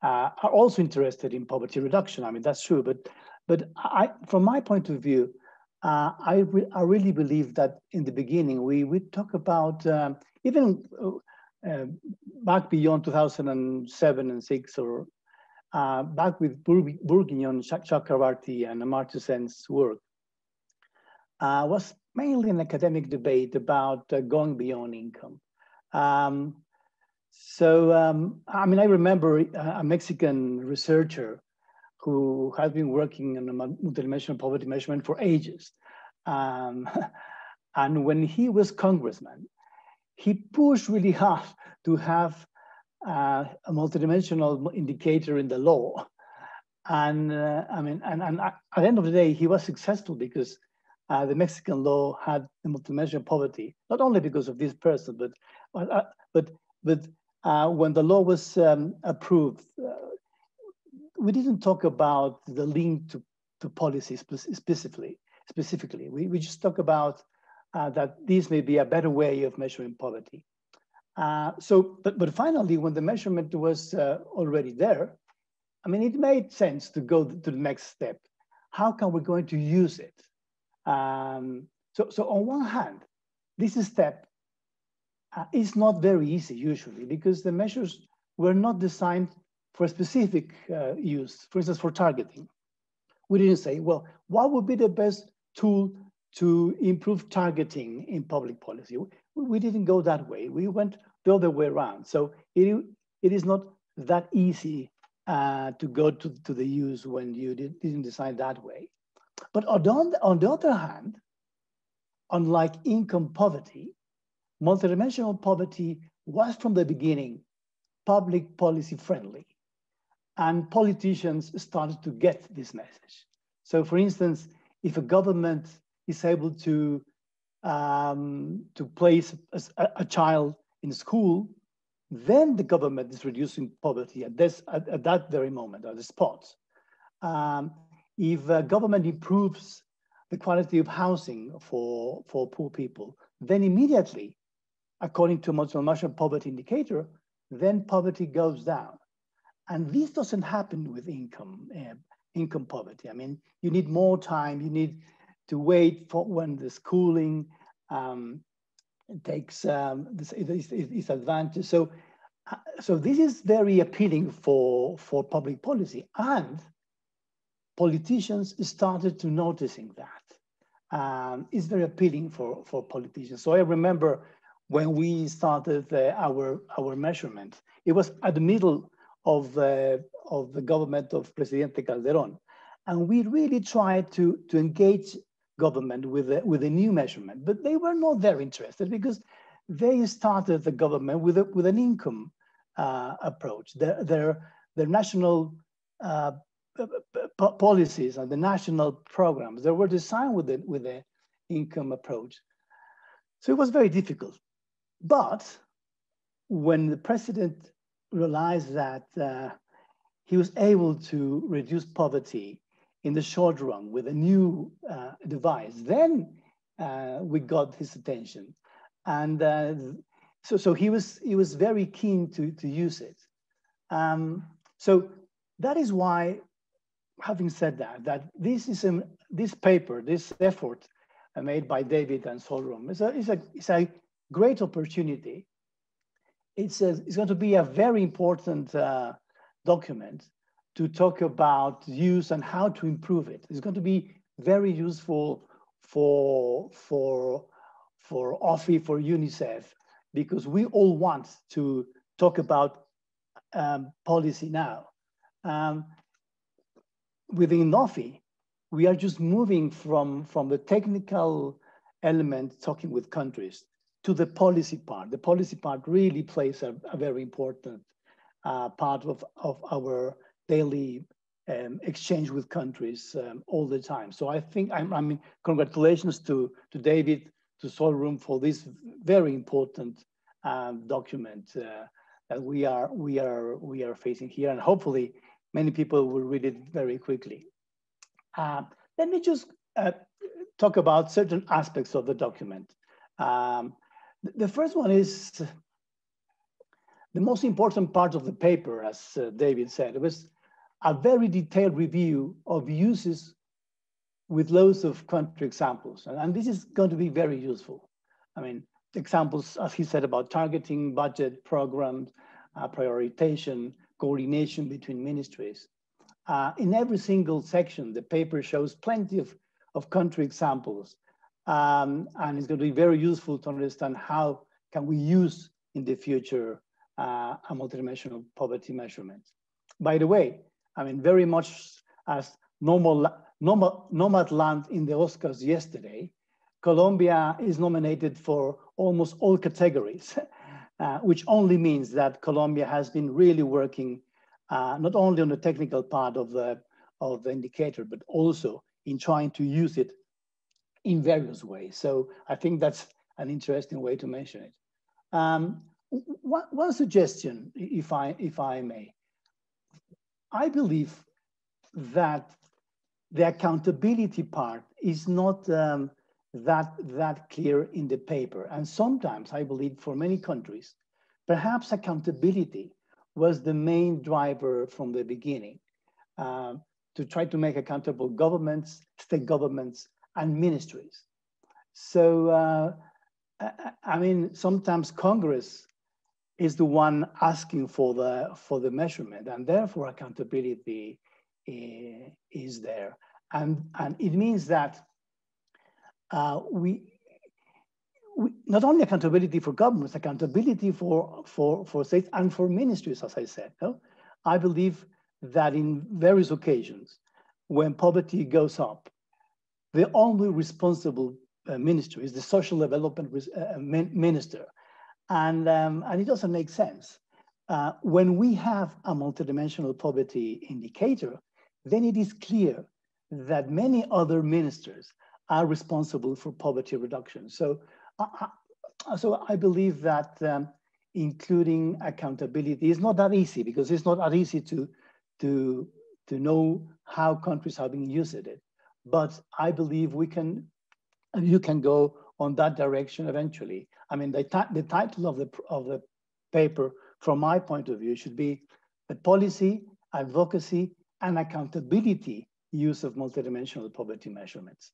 Speaker 4: uh, are also interested in poverty reduction. I mean, that's true. But but I, from my point of view, uh, I, re I really believe that in the beginning we we talk about um, even uh, uh back beyond 2007 and six or uh, back with Bourguignon, Chakravarty, and Amartya Sen's work, uh, was mainly an academic debate about uh, going beyond income. Um, so, um, I mean, I remember a Mexican researcher who has been working on multidimensional poverty measurement for ages. Um, <laughs> and when he was congressman, he pushed really hard to have uh, a multidimensional indicator in the law. And uh, I mean, and, and at the end of the day, he was successful because uh, the Mexican law had the multidimensional poverty, not only because of this person, but uh, but but uh, when the law was um, approved, uh, we didn't talk about the link to, to policy specifically. Specifically, we, we just talk about that this may be a better way of measuring poverty. Uh, so, but, but finally, when the measurement was uh, already there, I mean, it made sense to go to the next step. How can we going to use it? Um, so, so on one hand, this step uh, is not very easy usually because the measures were not designed for specific uh, use, for instance, for targeting. We didn't say, well, what would be the best tool to improve targeting in public policy? we didn't go that way. We went the other way around. So it, it is not that easy uh, to go to, to the use when you did, not decide that way. But on the, on the other hand, unlike income poverty, multidimensional poverty was from the beginning public policy friendly. And politicians started to get this message. So for instance, if a government is able to um, to place a, a, child in school, then the government is reducing poverty at, this, at, at that very moment, at the spot. Um, if government improves the quality of housing for, for poor people, then immediately, according to multidimensional poverty indicator, then poverty goes down. And this doesn't happen with income, uh, income poverty. I mean, you need more time, you need to wait for when the schooling um, takes um, this, this advantage. So, uh, so this is very appealing for, for public policy. And politicians started to noticing that. Um, it's very appealing for, for politicians. So I remember when we started uh, our, our measurement, it was at the middle of the, of the government of Presidente Calderon. And we really tried to, to engage government with a, with a new measurement, but they were not very interested because they started the government with, a, with an income uh, approach. Their, their, their national uh, policies and the national programs, that were designed with the, with the income approach. So it was very difficult. But when the president realized that uh, he was able to reduce poverty in the short run with a new uh, device, then uh, we got his attention. And uh, so, so he was he was very keen to, to use it. Um, so that is why, having said that, that this is a, this paper, this effort made by David and Solrun is a, is a, is a great opportunity. It's, a, it's going to be a very important uh, document to talk about use and how to improve it. It's going to be very useful for, for, for OPHI, for UNICEF, because we all want to talk about um, policy now. Um, within OPHI, we are just moving from, from the technical element, talking with countries, to the policy part. The policy part really plays a, a very important uh, part of, of our daily um, exchange with countries um, all the time. So I think I'm, I mean, congratulations to, to David, to Solrun for this very important um, document uh, that we are, we, are, we are facing here. And hopefully many people will read it very quickly. Uh, let me just uh, talk about certain aspects of the document. Um, the first one is the most important part of the paper, as uh, David said. It was a very detailed review of uses with loads of country examples. And, and this is going to be very useful. I mean, examples, as he said, about targeting, budget, programs, uh, prioritization, coordination between ministries. Uh, in every single section, the paper shows plenty of, of country examples. Um, and it's going to be very useful to understand how can we use in the future uh, a multidimensional poverty measurement. By the way, I mean, very much as normal, normal, Nomadland in the Oscars yesterday, Colombia is nominated for almost all categories, <laughs> uh, which only means that Colombia has been really working uh, not only on the technical part of the, of the indicator, but also in trying to use it in various ways. So I think that's an interesting way to mention it. Um, one, one suggestion, if I, if I may. I believe that the accountability part is not um, that, that clear in the paper. And sometimes I believe for many countries, perhaps accountability was the main driver from the beginning uh, to try to make accountable governments, state governments, and ministries. So, uh, I, I mean, sometimes Congress is the one asking for the for the measurement, and therefore accountability uh, is there, and and it means that uh, we, we, not only accountability for governments, accountability for for for states and for ministries, as I said. No? I believe that in various occasions, when poverty goes up, the only responsible uh, ministry is the social development uh, minister and, um, and it doesn't make sense. Uh, when we have a multidimensional poverty indicator, then it is clear that many other ministers are responsible for poverty reduction. So, uh, so I believe that um, including accountability is not that easy because it's not that easy to, to, to know how countries are being used it. But I believe we can, you can go on that direction eventually. I mean, the, the title of the, of the paper, from my point of view, should be the policy, advocacy, and accountability use of multidimensional poverty measurements.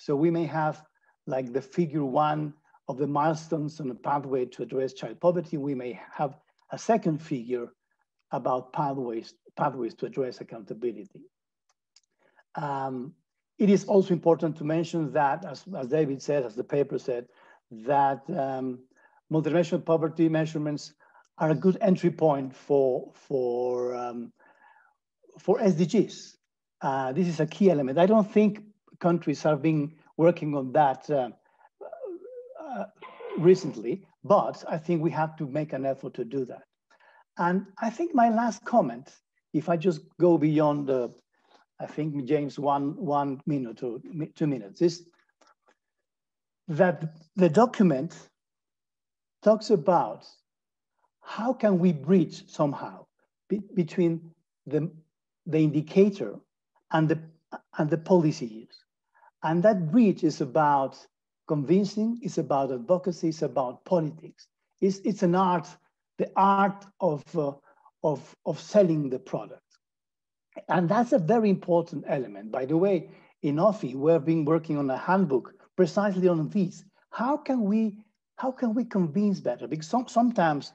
Speaker 4: So we may have like the figure one of the milestones on the pathway to address child poverty. We may have a second figure about pathways, pathways to address accountability. Um, it is also important to mention that, as, as David said, as the paper said, that um, multidimensional poverty measurements are a good entry point for, for, um, for SDGs. Uh, this is a key element. I don't think countries have been working on that uh, uh, recently, but I think we have to make an effort to do that. And I think my last comment, if I just go beyond the I think James one one minute or two minutes is that the document talks about how can we bridge somehow be, between the the indicator and the and the policy use, and that bridge is about convincing, it's about advocacy, it's about politics. It's, it's an art, the art of, uh, of, of selling the product. And that's a very important element. By the way, in OPHI, we have been working on a handbook precisely on this. How can we, how can we convince better? Because some, sometimes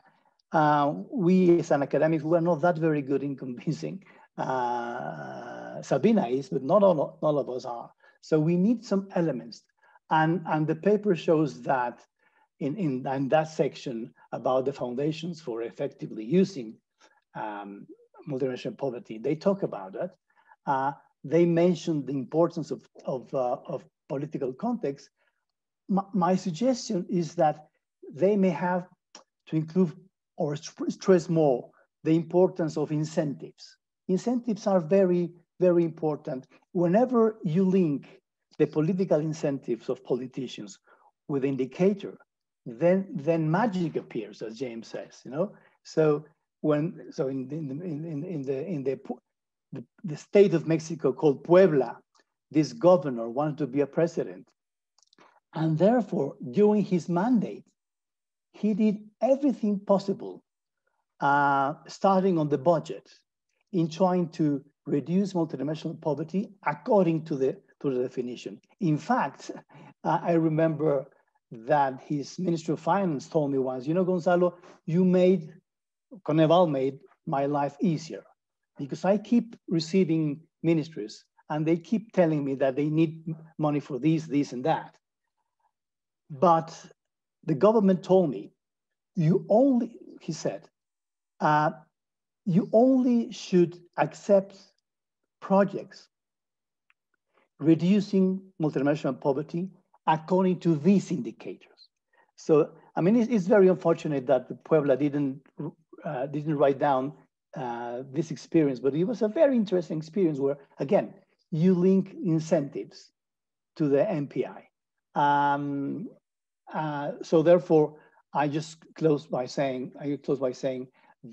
Speaker 4: uh, we as an academic, we are not that very good in convincing. Uh, Sabina is, but not all, all of us are. So we need some elements. And, and the paper shows that in, in, in that section about the foundations for effectively using um, multiracial poverty, they talk about it. Uh, they mentioned the importance of, of, uh, of political context. My, my suggestion is that they may have to include or stress more the importance of incentives. Incentives are very, very important. Whenever you link the political incentives of politicians with indicator, then then magic appears, as James says. You know, so when so in in the in, in the in the, the the state of Mexico called Puebla, this governor wanted to be a president, and therefore during his mandate, he did everything possible, uh, starting on the budget, in trying to reduce multidimensional poverty according to the to the definition. In fact, <laughs> uh, I remember that his Minister of Finance told me once, you know, Gonzalo, you made, CONEVAL made my life easier because I keep receiving ministries and they keep telling me that they need money for this, this, and that. But the government told me, you only, he said, uh, you only should accept projects reducing multidimensional poverty according to these indicators. So, I mean, it's, it's very unfortunate that Puebla didn't, uh, didn't write down uh, this experience, but it was a very interesting experience where, again, you link incentives to the MPI. Um, uh, so therefore, I just close by saying, I close by saying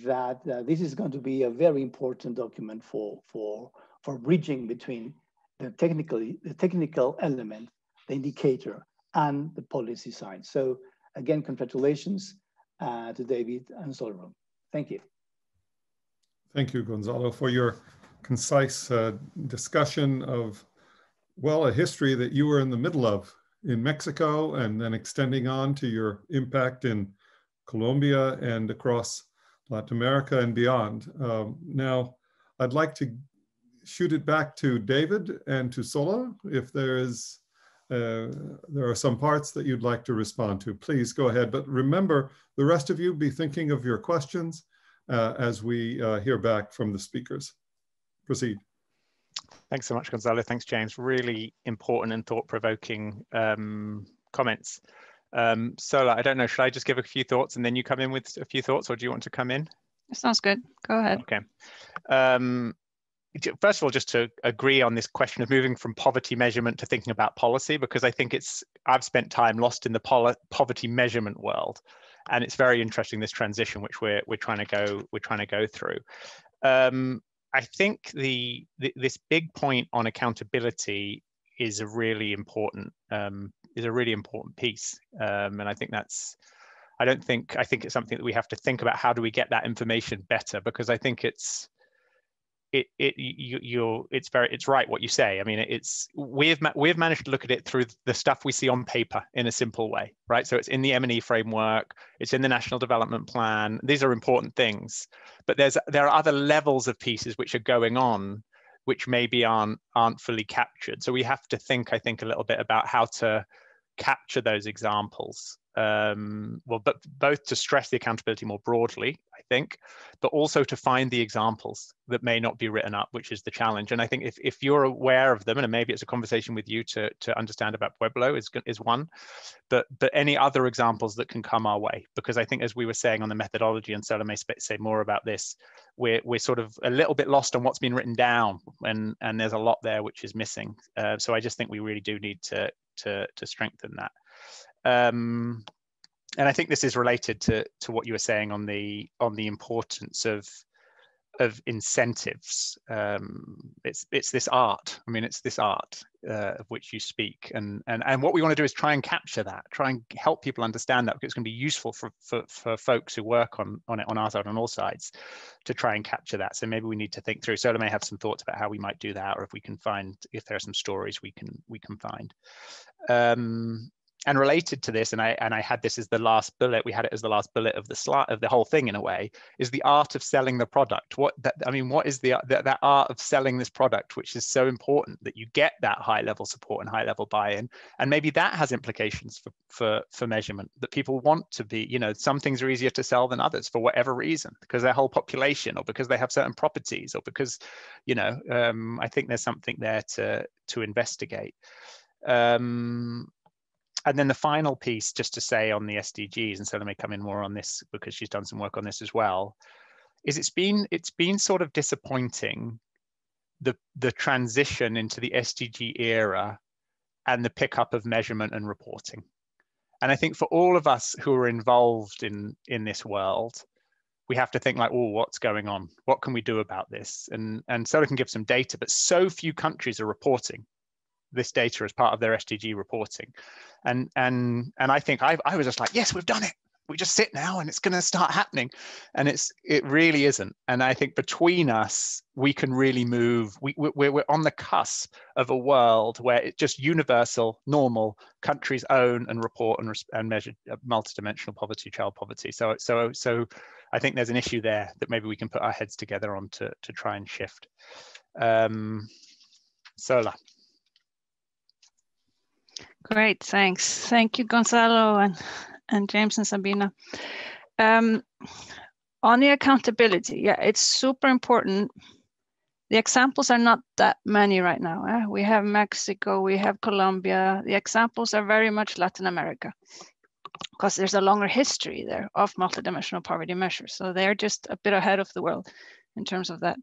Speaker 4: that uh, this is going to be a very important document for, for, for bridging between the technical, the technical element, the indicator, and the policy side. So again, congratulations uh, to David and Solrun. Thank you.
Speaker 1: Thank you, Gonzalo, for your concise uh, discussion of, well, a history that you were in the middle of in Mexico and then extending on to your impact in Colombia and across Latin America and beyond. Um, now, I'd like to shoot it back to David and to Sola if there is uh, there are some parts that you'd like to respond to. Please go ahead. But remember, the rest of you be thinking of your questions uh, as we uh, hear back from the speakers. Proceed.
Speaker 3: Thanks so much, Gonzalo. Thanks, James. Really important and thought-provoking um, comments. Um, Sola, I don't know, should I just give a few thoughts and then you come in with a few thoughts or do you want to come in?
Speaker 5: Sounds good. Go ahead.
Speaker 3: Okay. Um, first of all, just to agree on this question of moving from poverty measurement to thinking about policy, because I think it's, I've spent time lost in the poverty measurement world. And it's very interesting, this transition, which we're, we're trying to go, we're trying to go through. Um, I think the, the, this big point on accountability is a really important, um, is a really important piece. Um, and I think that's, I don't think, I think it's something that we have to think about, how do we get that information better? Because I think it's, it it you you're it's very it's right what you say. I mean it's we've we've managed to look at it through the stuff we see on paper in a simple way right? So it's in the m&e framework it's in the national development plan these are important things. But there's there are other levels of pieces which are going on which maybe aren't aren't fully captured. So we have to think i think a little bit about how to capture those examples um, well, but both to stress the accountability more broadly, I think, but also to find the examples that may not be written up, which is the challenge. And I think if, if you're aware of them, and maybe it's a conversation with you to, to understand about Puebla is, is one, but, but any other examples that can come our way, because I think as we were saying on the methodology, and Sola may say more about this, we're, we're sort of a little bit lost on what's been written down and, and there's a lot there which is missing. Uh, so I just think we really do need to, to, to strengthen that. Um, and I think this is related to to what you were saying on the on the importance of of incentives. Um, it's it's this art. I mean, it's this art uh, of which you speak, and and and what we want to do is try and capture that, try and help people understand that because it's going to be useful for for for folks who work on on it on our side on all sides, to try and capture that. So maybe we need to think through. Sola may have some thoughts about how we might do that, or if we can find if there are some stories we can we can find. Um, and related to this, and I and I had this as the last bullet. We had it as the last bullet of the slide of the whole thing in a way. Is the art of selling the product? What that I mean, what is the that, that art of selling this product, which is so important that you get that high level support and high level buy-in, and maybe that has implications for for for measurement. That people want to be, you know, some things are easier to sell than others for whatever reason, because their whole population, or because they have certain properties, or because, you know, um, I think there's something there to to investigate. Um, and then the final piece, just to say on the SDGs, and Sola may come in more on this because she's done some work on this as well, is it's been it's been sort of disappointing the the transition into the SDG era and the pickup of measurement and reporting. And I think for all of us who are involved in in this world, we have to think like, oh, what's going on? What can we do about this? And and Sola can give some data, but so few countries are reporting this data as part of their SDG reporting. And and and I think I I was just like, yes, we've done it. We just sit now and it's going to start happening. And it's it really isn't. And I think between us, we can really move. We, we're, we're on the cusp of a world where it's just universal, normal, countries own and report and, and measure uh, multidimensional poverty, child poverty. So so so I think there's an issue there that maybe we can put our heads together on to, to try and shift. Um, Sola.
Speaker 5: Great, thanks. Thank you, Gonzalo and, and James and Sabina. Um, on the accountability, yeah, it's super important. The examples are not that many right now. Eh? We have Mexico, we have Colombia. The examples are very much Latin America because there's a longer history there of multidimensional poverty measures. So they're just a bit ahead of the world in terms of that.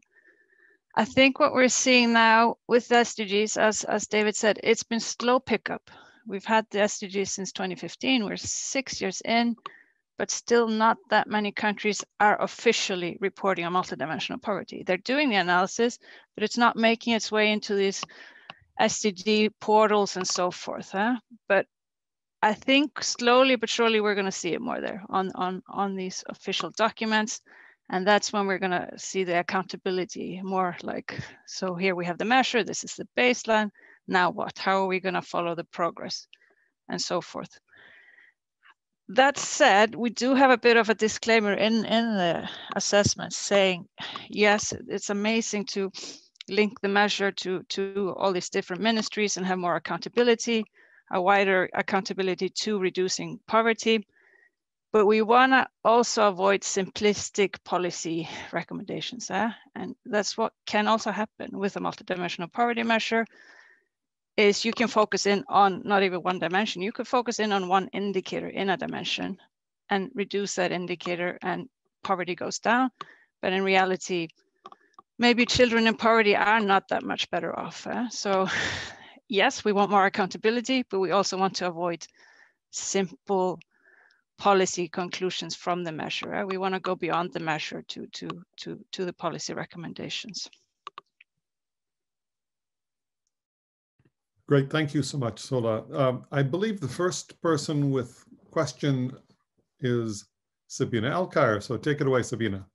Speaker 5: I think what we're seeing now with the SDGs, as, as David said, it's been slow pickup. We've had the SDGs since 2015. We're six years in, but still not that many countries are officially reporting on multidimensional poverty. They're doing the analysis, but it's not making its way into these SDG portals and so forth. Huh? But I think slowly but surely we're going to see it more there on, on, on these official documents. And that's when we're going to see the accountability more like, so here we have the measure, this is the baseline, now what? How are we going to follow the progress and so forth? That said, we do have a bit of a disclaimer in, in the assessment saying, yes, it's amazing to link the measure to, to all these different ministries and have more accountability, a wider accountability to reducing poverty. But we want to also avoid simplistic policy recommendations. Eh? And that's what can also happen with a multidimensional poverty measure is you can focus in on not even one dimension. You could focus in on one indicator in a dimension and reduce that indicator and poverty goes down. But in reality, maybe children in poverty are not that much better off. Eh? So <laughs> yes, we want more accountability, but we also want to avoid simple policy conclusions from the measure. Eh? We want to go beyond the measure to, to, to, to the policy recommendations.
Speaker 1: Great, thank you so much, Sola. Um, I believe the first person with question is Sabina Alkire. So take it away, Sabina.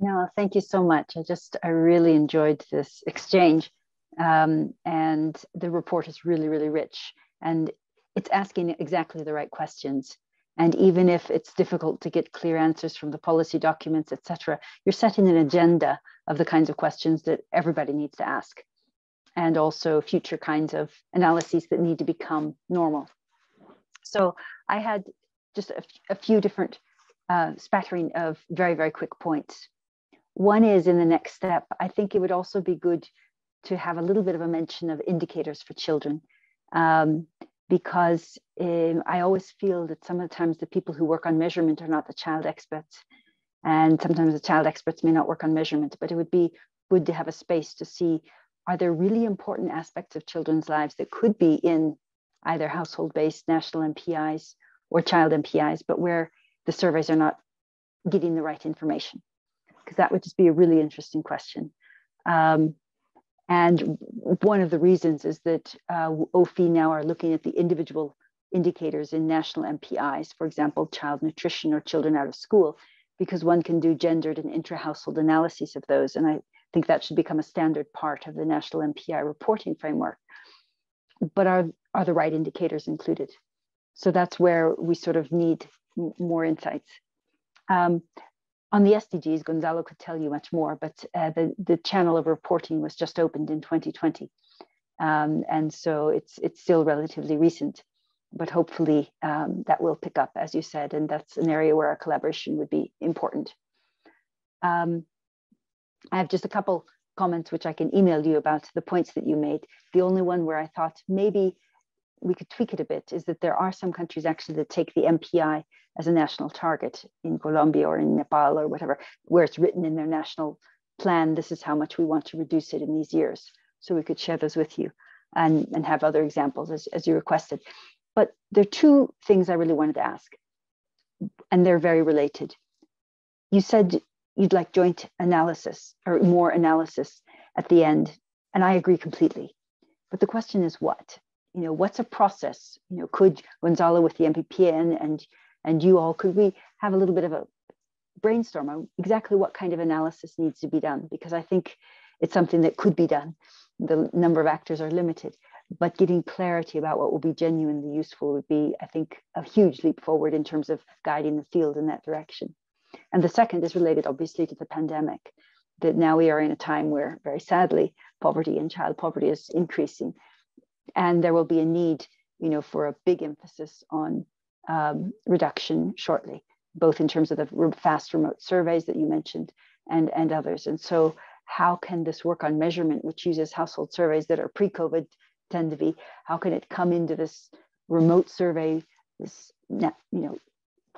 Speaker 2: No, thank you so much. I just, I really enjoyed this exchange. Um, and the report is really, really rich. And it's asking exactly the right questions. And even if it's difficult to get clear answers from the policy documents, etc., you're setting an agenda of the kinds of questions that everybody needs to ask and also future kinds of analyses that need to become normal. So I had just a, a few different uh, spattering of very, very quick points. One is in the next step, I think it would also be good to have a little bit of a mention of indicators for children. Um, because um, I always feel that some of the times the people who work on measurement are not the child experts. And sometimes the child experts may not work on measurement, but it would be good to have a space to see are there really important aspects of children's lives that could be in either household based national MPIs or child MPIs, but where the surveys are not getting the right information? because that would just be a really interesting question. Um, and one of the reasons is that uh, OPHI now are looking at the individual indicators in national MPIs, for example, child nutrition or children out of school, because one can do gendered and intra-household analyses of those. And I think that should become a standard part of the national MPI reporting framework. But are, are the right indicators included? So that's where we sort of need more insights. Um, on the SDGs, Gonzalo could tell you much more, but uh, the, the channel of reporting was just opened in 2020. Um, and so it's, it's still relatively recent, but hopefully um, that will pick up, as you said, and that's an area where our collaboration would be important. Um, I have just a couple comments which I can email you about the points that you made. The only one where I thought maybe we could tweak it a bit is that there are some countries actually that take the MPI as a national target in Colombia or in Nepal or whatever, where it's written in their national plan, this is how much we want to reduce it in these years. So we could share those with you and, and have other examples as, as you requested. But there are two things I really wanted to ask, and they're very related. You said you'd like joint analysis or more analysis at the end, and I agree completely. But the question is what? you know, what's a process? You know, could Gonzalo with the MPPN and and you all, could we have a little bit of a brainstorm on exactly what kind of analysis needs to be done? Because I think it's something that could be done. The number of actors are limited, but getting clarity about what will be genuinely useful would be, I think, a huge leap forward in terms of guiding the field in that direction. And the second is related, obviously, to the pandemic. That now we are in a time where, very sadly, poverty and child poverty is increasing and there will be a need, you know, for a big emphasis on um, reduction shortly, both in terms of the fast remote surveys that you mentioned and, and others. And so how can this work on measurement, which uses household surveys that are pre-COVID tend to be, how can it come into this remote survey, this, you know,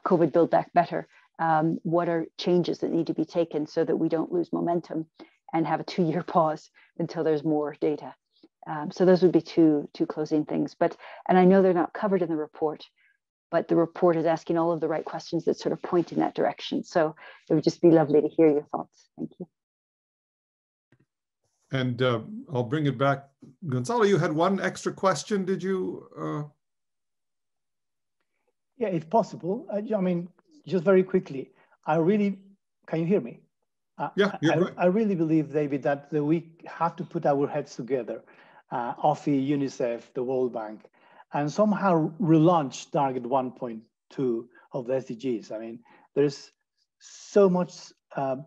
Speaker 2: COVID build back better? Um, what are changes that need to be taken so that we don't lose momentum and have a two year <laughs> pause until there's more data? Um, so those would be two two closing things. But and I know they're not covered in the report, but the report is asking all of the right questions that sort of point in that direction. So it would just be lovely to hear your thoughts. Thank you.
Speaker 1: And uh, I'll bring it back. Gonzalo, you had one extra question, did you? Uh...
Speaker 4: Yeah, if possible. I, I mean, just very quickly, I really, can you hear me?
Speaker 1: yeah,
Speaker 4: I, I, really believe, David, that we have to put our heads together uh, OPHI, UNICEF, the World Bank, and somehow relaunch Target 1.2 of the SDGs. I mean, there's so much um,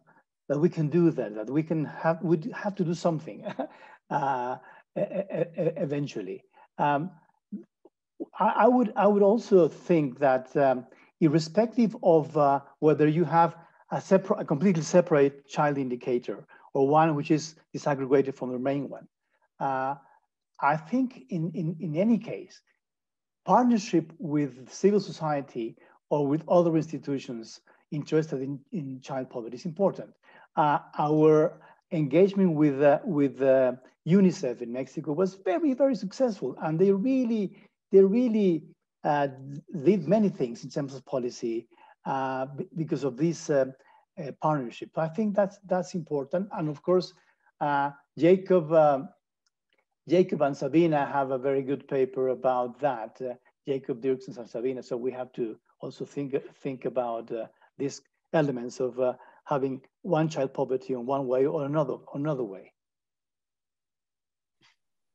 Speaker 4: that we can do there, that we can have, we have to do something <laughs> uh, eventually. Um, I, I, would, I would also think that um, irrespective of uh, whether you have a, separate, a completely separate child indicator or one which is disaggregated from the main one, uh, I think in, in, in any case, partnership with civil society or with other institutions interested in, in child poverty is important. Uh, our engagement with, uh, with uh, UNICEF in Mexico was very, very successful. And they really, they really uh, did many things in terms of policy uh, because of this uh, partnership. I think that's, that's important. And of course, Jakob um, Jakob and Sabina have a very good paper about that. Uh, Jakob Dirksen and Sabina. So we have to also think think about uh, these elements of uh, having one child poverty in one way or another another way.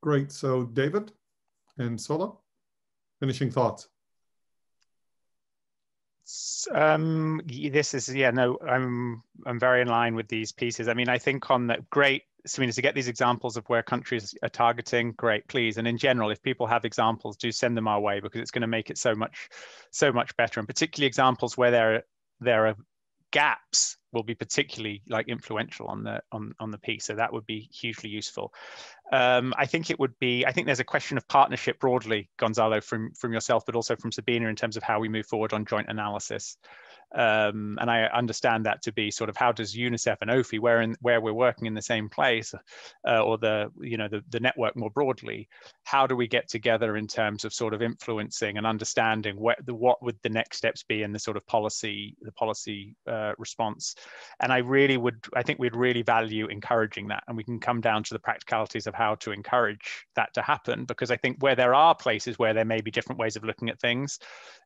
Speaker 1: Great. So David and Sola, finishing thoughts.
Speaker 3: Um, this is yeah no I'm I'm very in line with these pieces. I mean I think on that great I mean to get these examples of where countries are targeting, great, please. And in general, if people have examples, do send them our way because it's going to make it so much, so much better. And particularly examples where there are there are gaps will be particularly like influential on the on on the piece. So that would be hugely useful. Um, I think it would be. I think there's a question of partnership broadly, Gonzalo, from from yourself, but also from Sabina in terms of how we move forward on joint analysis. Um, and I understand that to be sort of how does UNICEF and OPHI, where in where we're working in the same place, uh, or the you know the, the network more broadly, how do we get together in terms of sort of influencing and understanding what the what would the next steps be in the sort of policy the policy uh, response? And I really would I think we'd really value encouraging that, and we can come down to the practicalities of how to encourage that to happen because I think where there are places where there may be different ways of looking at things,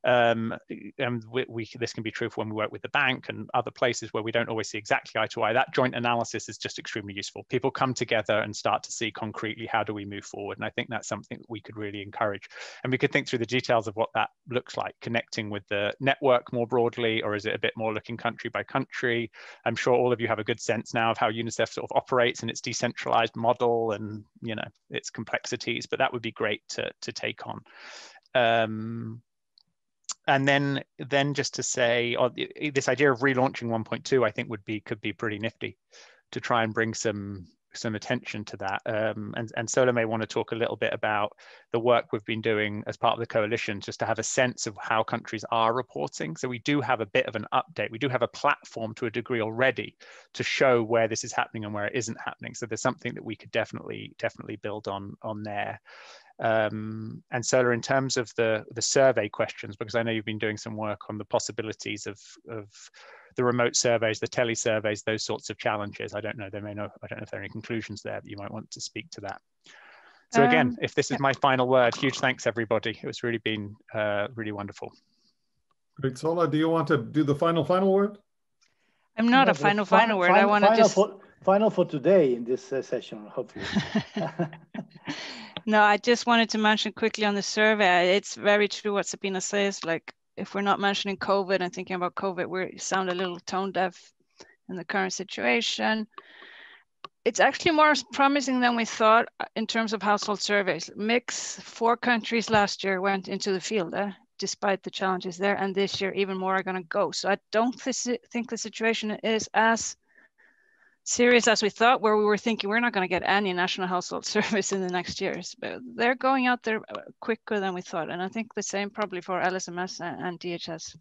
Speaker 3: um, and we, we this can be true when we work with the bank and other places where we don't always see exactly eye to eye, that joint analysis is just extremely useful. People come together and start to see concretely how do we move forward. And I think that's something that we could really encourage. And we could think through the details of what that looks like, connecting with the network more broadly, or is it a bit more looking country by country? I'm sure all of you have a good sense now of how UNICEF sort of operates and its decentralized model and you know its complexities, but that would be great to, to take on. Um, and then then just to say oh, this idea of relaunching 1.2 i think would be could be pretty nifty to try and bring some some attention to that um, and, and Sola may want to talk a little bit about the work we've been doing as part of the coalition just to have a sense of how countries are reporting. So we do have a bit of an update. We do have a platform to a degree already to show where this is happening and where it isn't happening. So there's something that we could definitely definitely build on on there. Um, and Sola, in terms of the the survey questions, because I know you've been doing some work on the possibilities of of the remote surveys, the tele surveys, those sorts of challenges. I don't know. There may know. I don't know if there are any conclusions there that you might want to speak to that. So again, um, if this is my final word, huge thanks everybody. It's really been uh, really wonderful.
Speaker 1: Great, Sola. Do you want to do the final final word?
Speaker 5: I'm not a final final, word. I want to just
Speaker 4: for, final for today in this uh, session, hopefully. <laughs> <laughs>
Speaker 5: No, I just wanted to mention quickly on the survey. It's very true what Sabina says. Like, if we're not mentioning COVID and thinking about COVID, we sound a little tone deaf in the current situation. It's actually more promising than we thought uh, in terms of household surveys. MICS four countries last year went into the field, eh, despite the challenges there, and this year even more are going to go. So I don't th think the situation is as serious as we thought, where we were thinking we're not going to get any national household <laughs> service in the next years. But they're going out there uh, quicker than we thought. And I think the same probably for LSMS and DHS.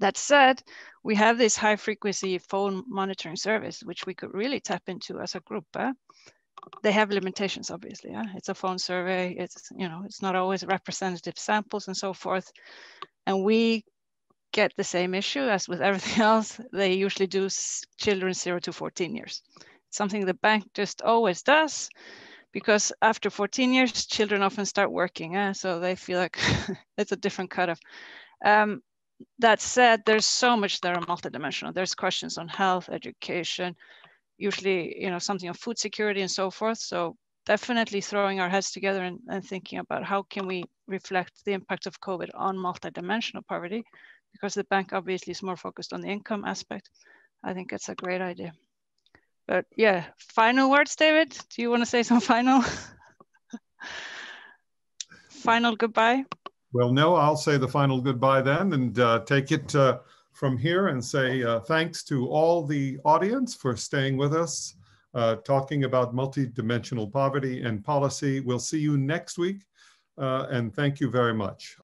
Speaker 5: That said, we have this high frequency phone monitoring service, which we could really tap into as a group. Eh? They have limitations, obviously. Eh? It's a phone survey. It's, you know, it's not always representative samples and so forth. And we get the same issue as with everything <laughs> else. They usually do children zero to 14 years. something the bank just always does because after 14 years, children often start working. Eh? So they feel like <laughs> it's a different cutoff. Um, that said, there's so much that are multidimensional. There's questions on health, education, usually, you know, something on food security and so forth. So definitely throwing our heads together and, and thinking about how can we reflect the impact of COVID on multidimensional poverty because the bank obviously is more focused on the income aspect. I think it's a great idea. But yeah, final words, David? Do you want to say some <laughs> final? final goodbye?
Speaker 1: Well, no, I'll say the final goodbye then and uh, take it uh, from here and say uh, thanks to all the audience for staying with us, uh, talking about multidimensional poverty and policy. We'll see you next week. Uh, and thank you very much.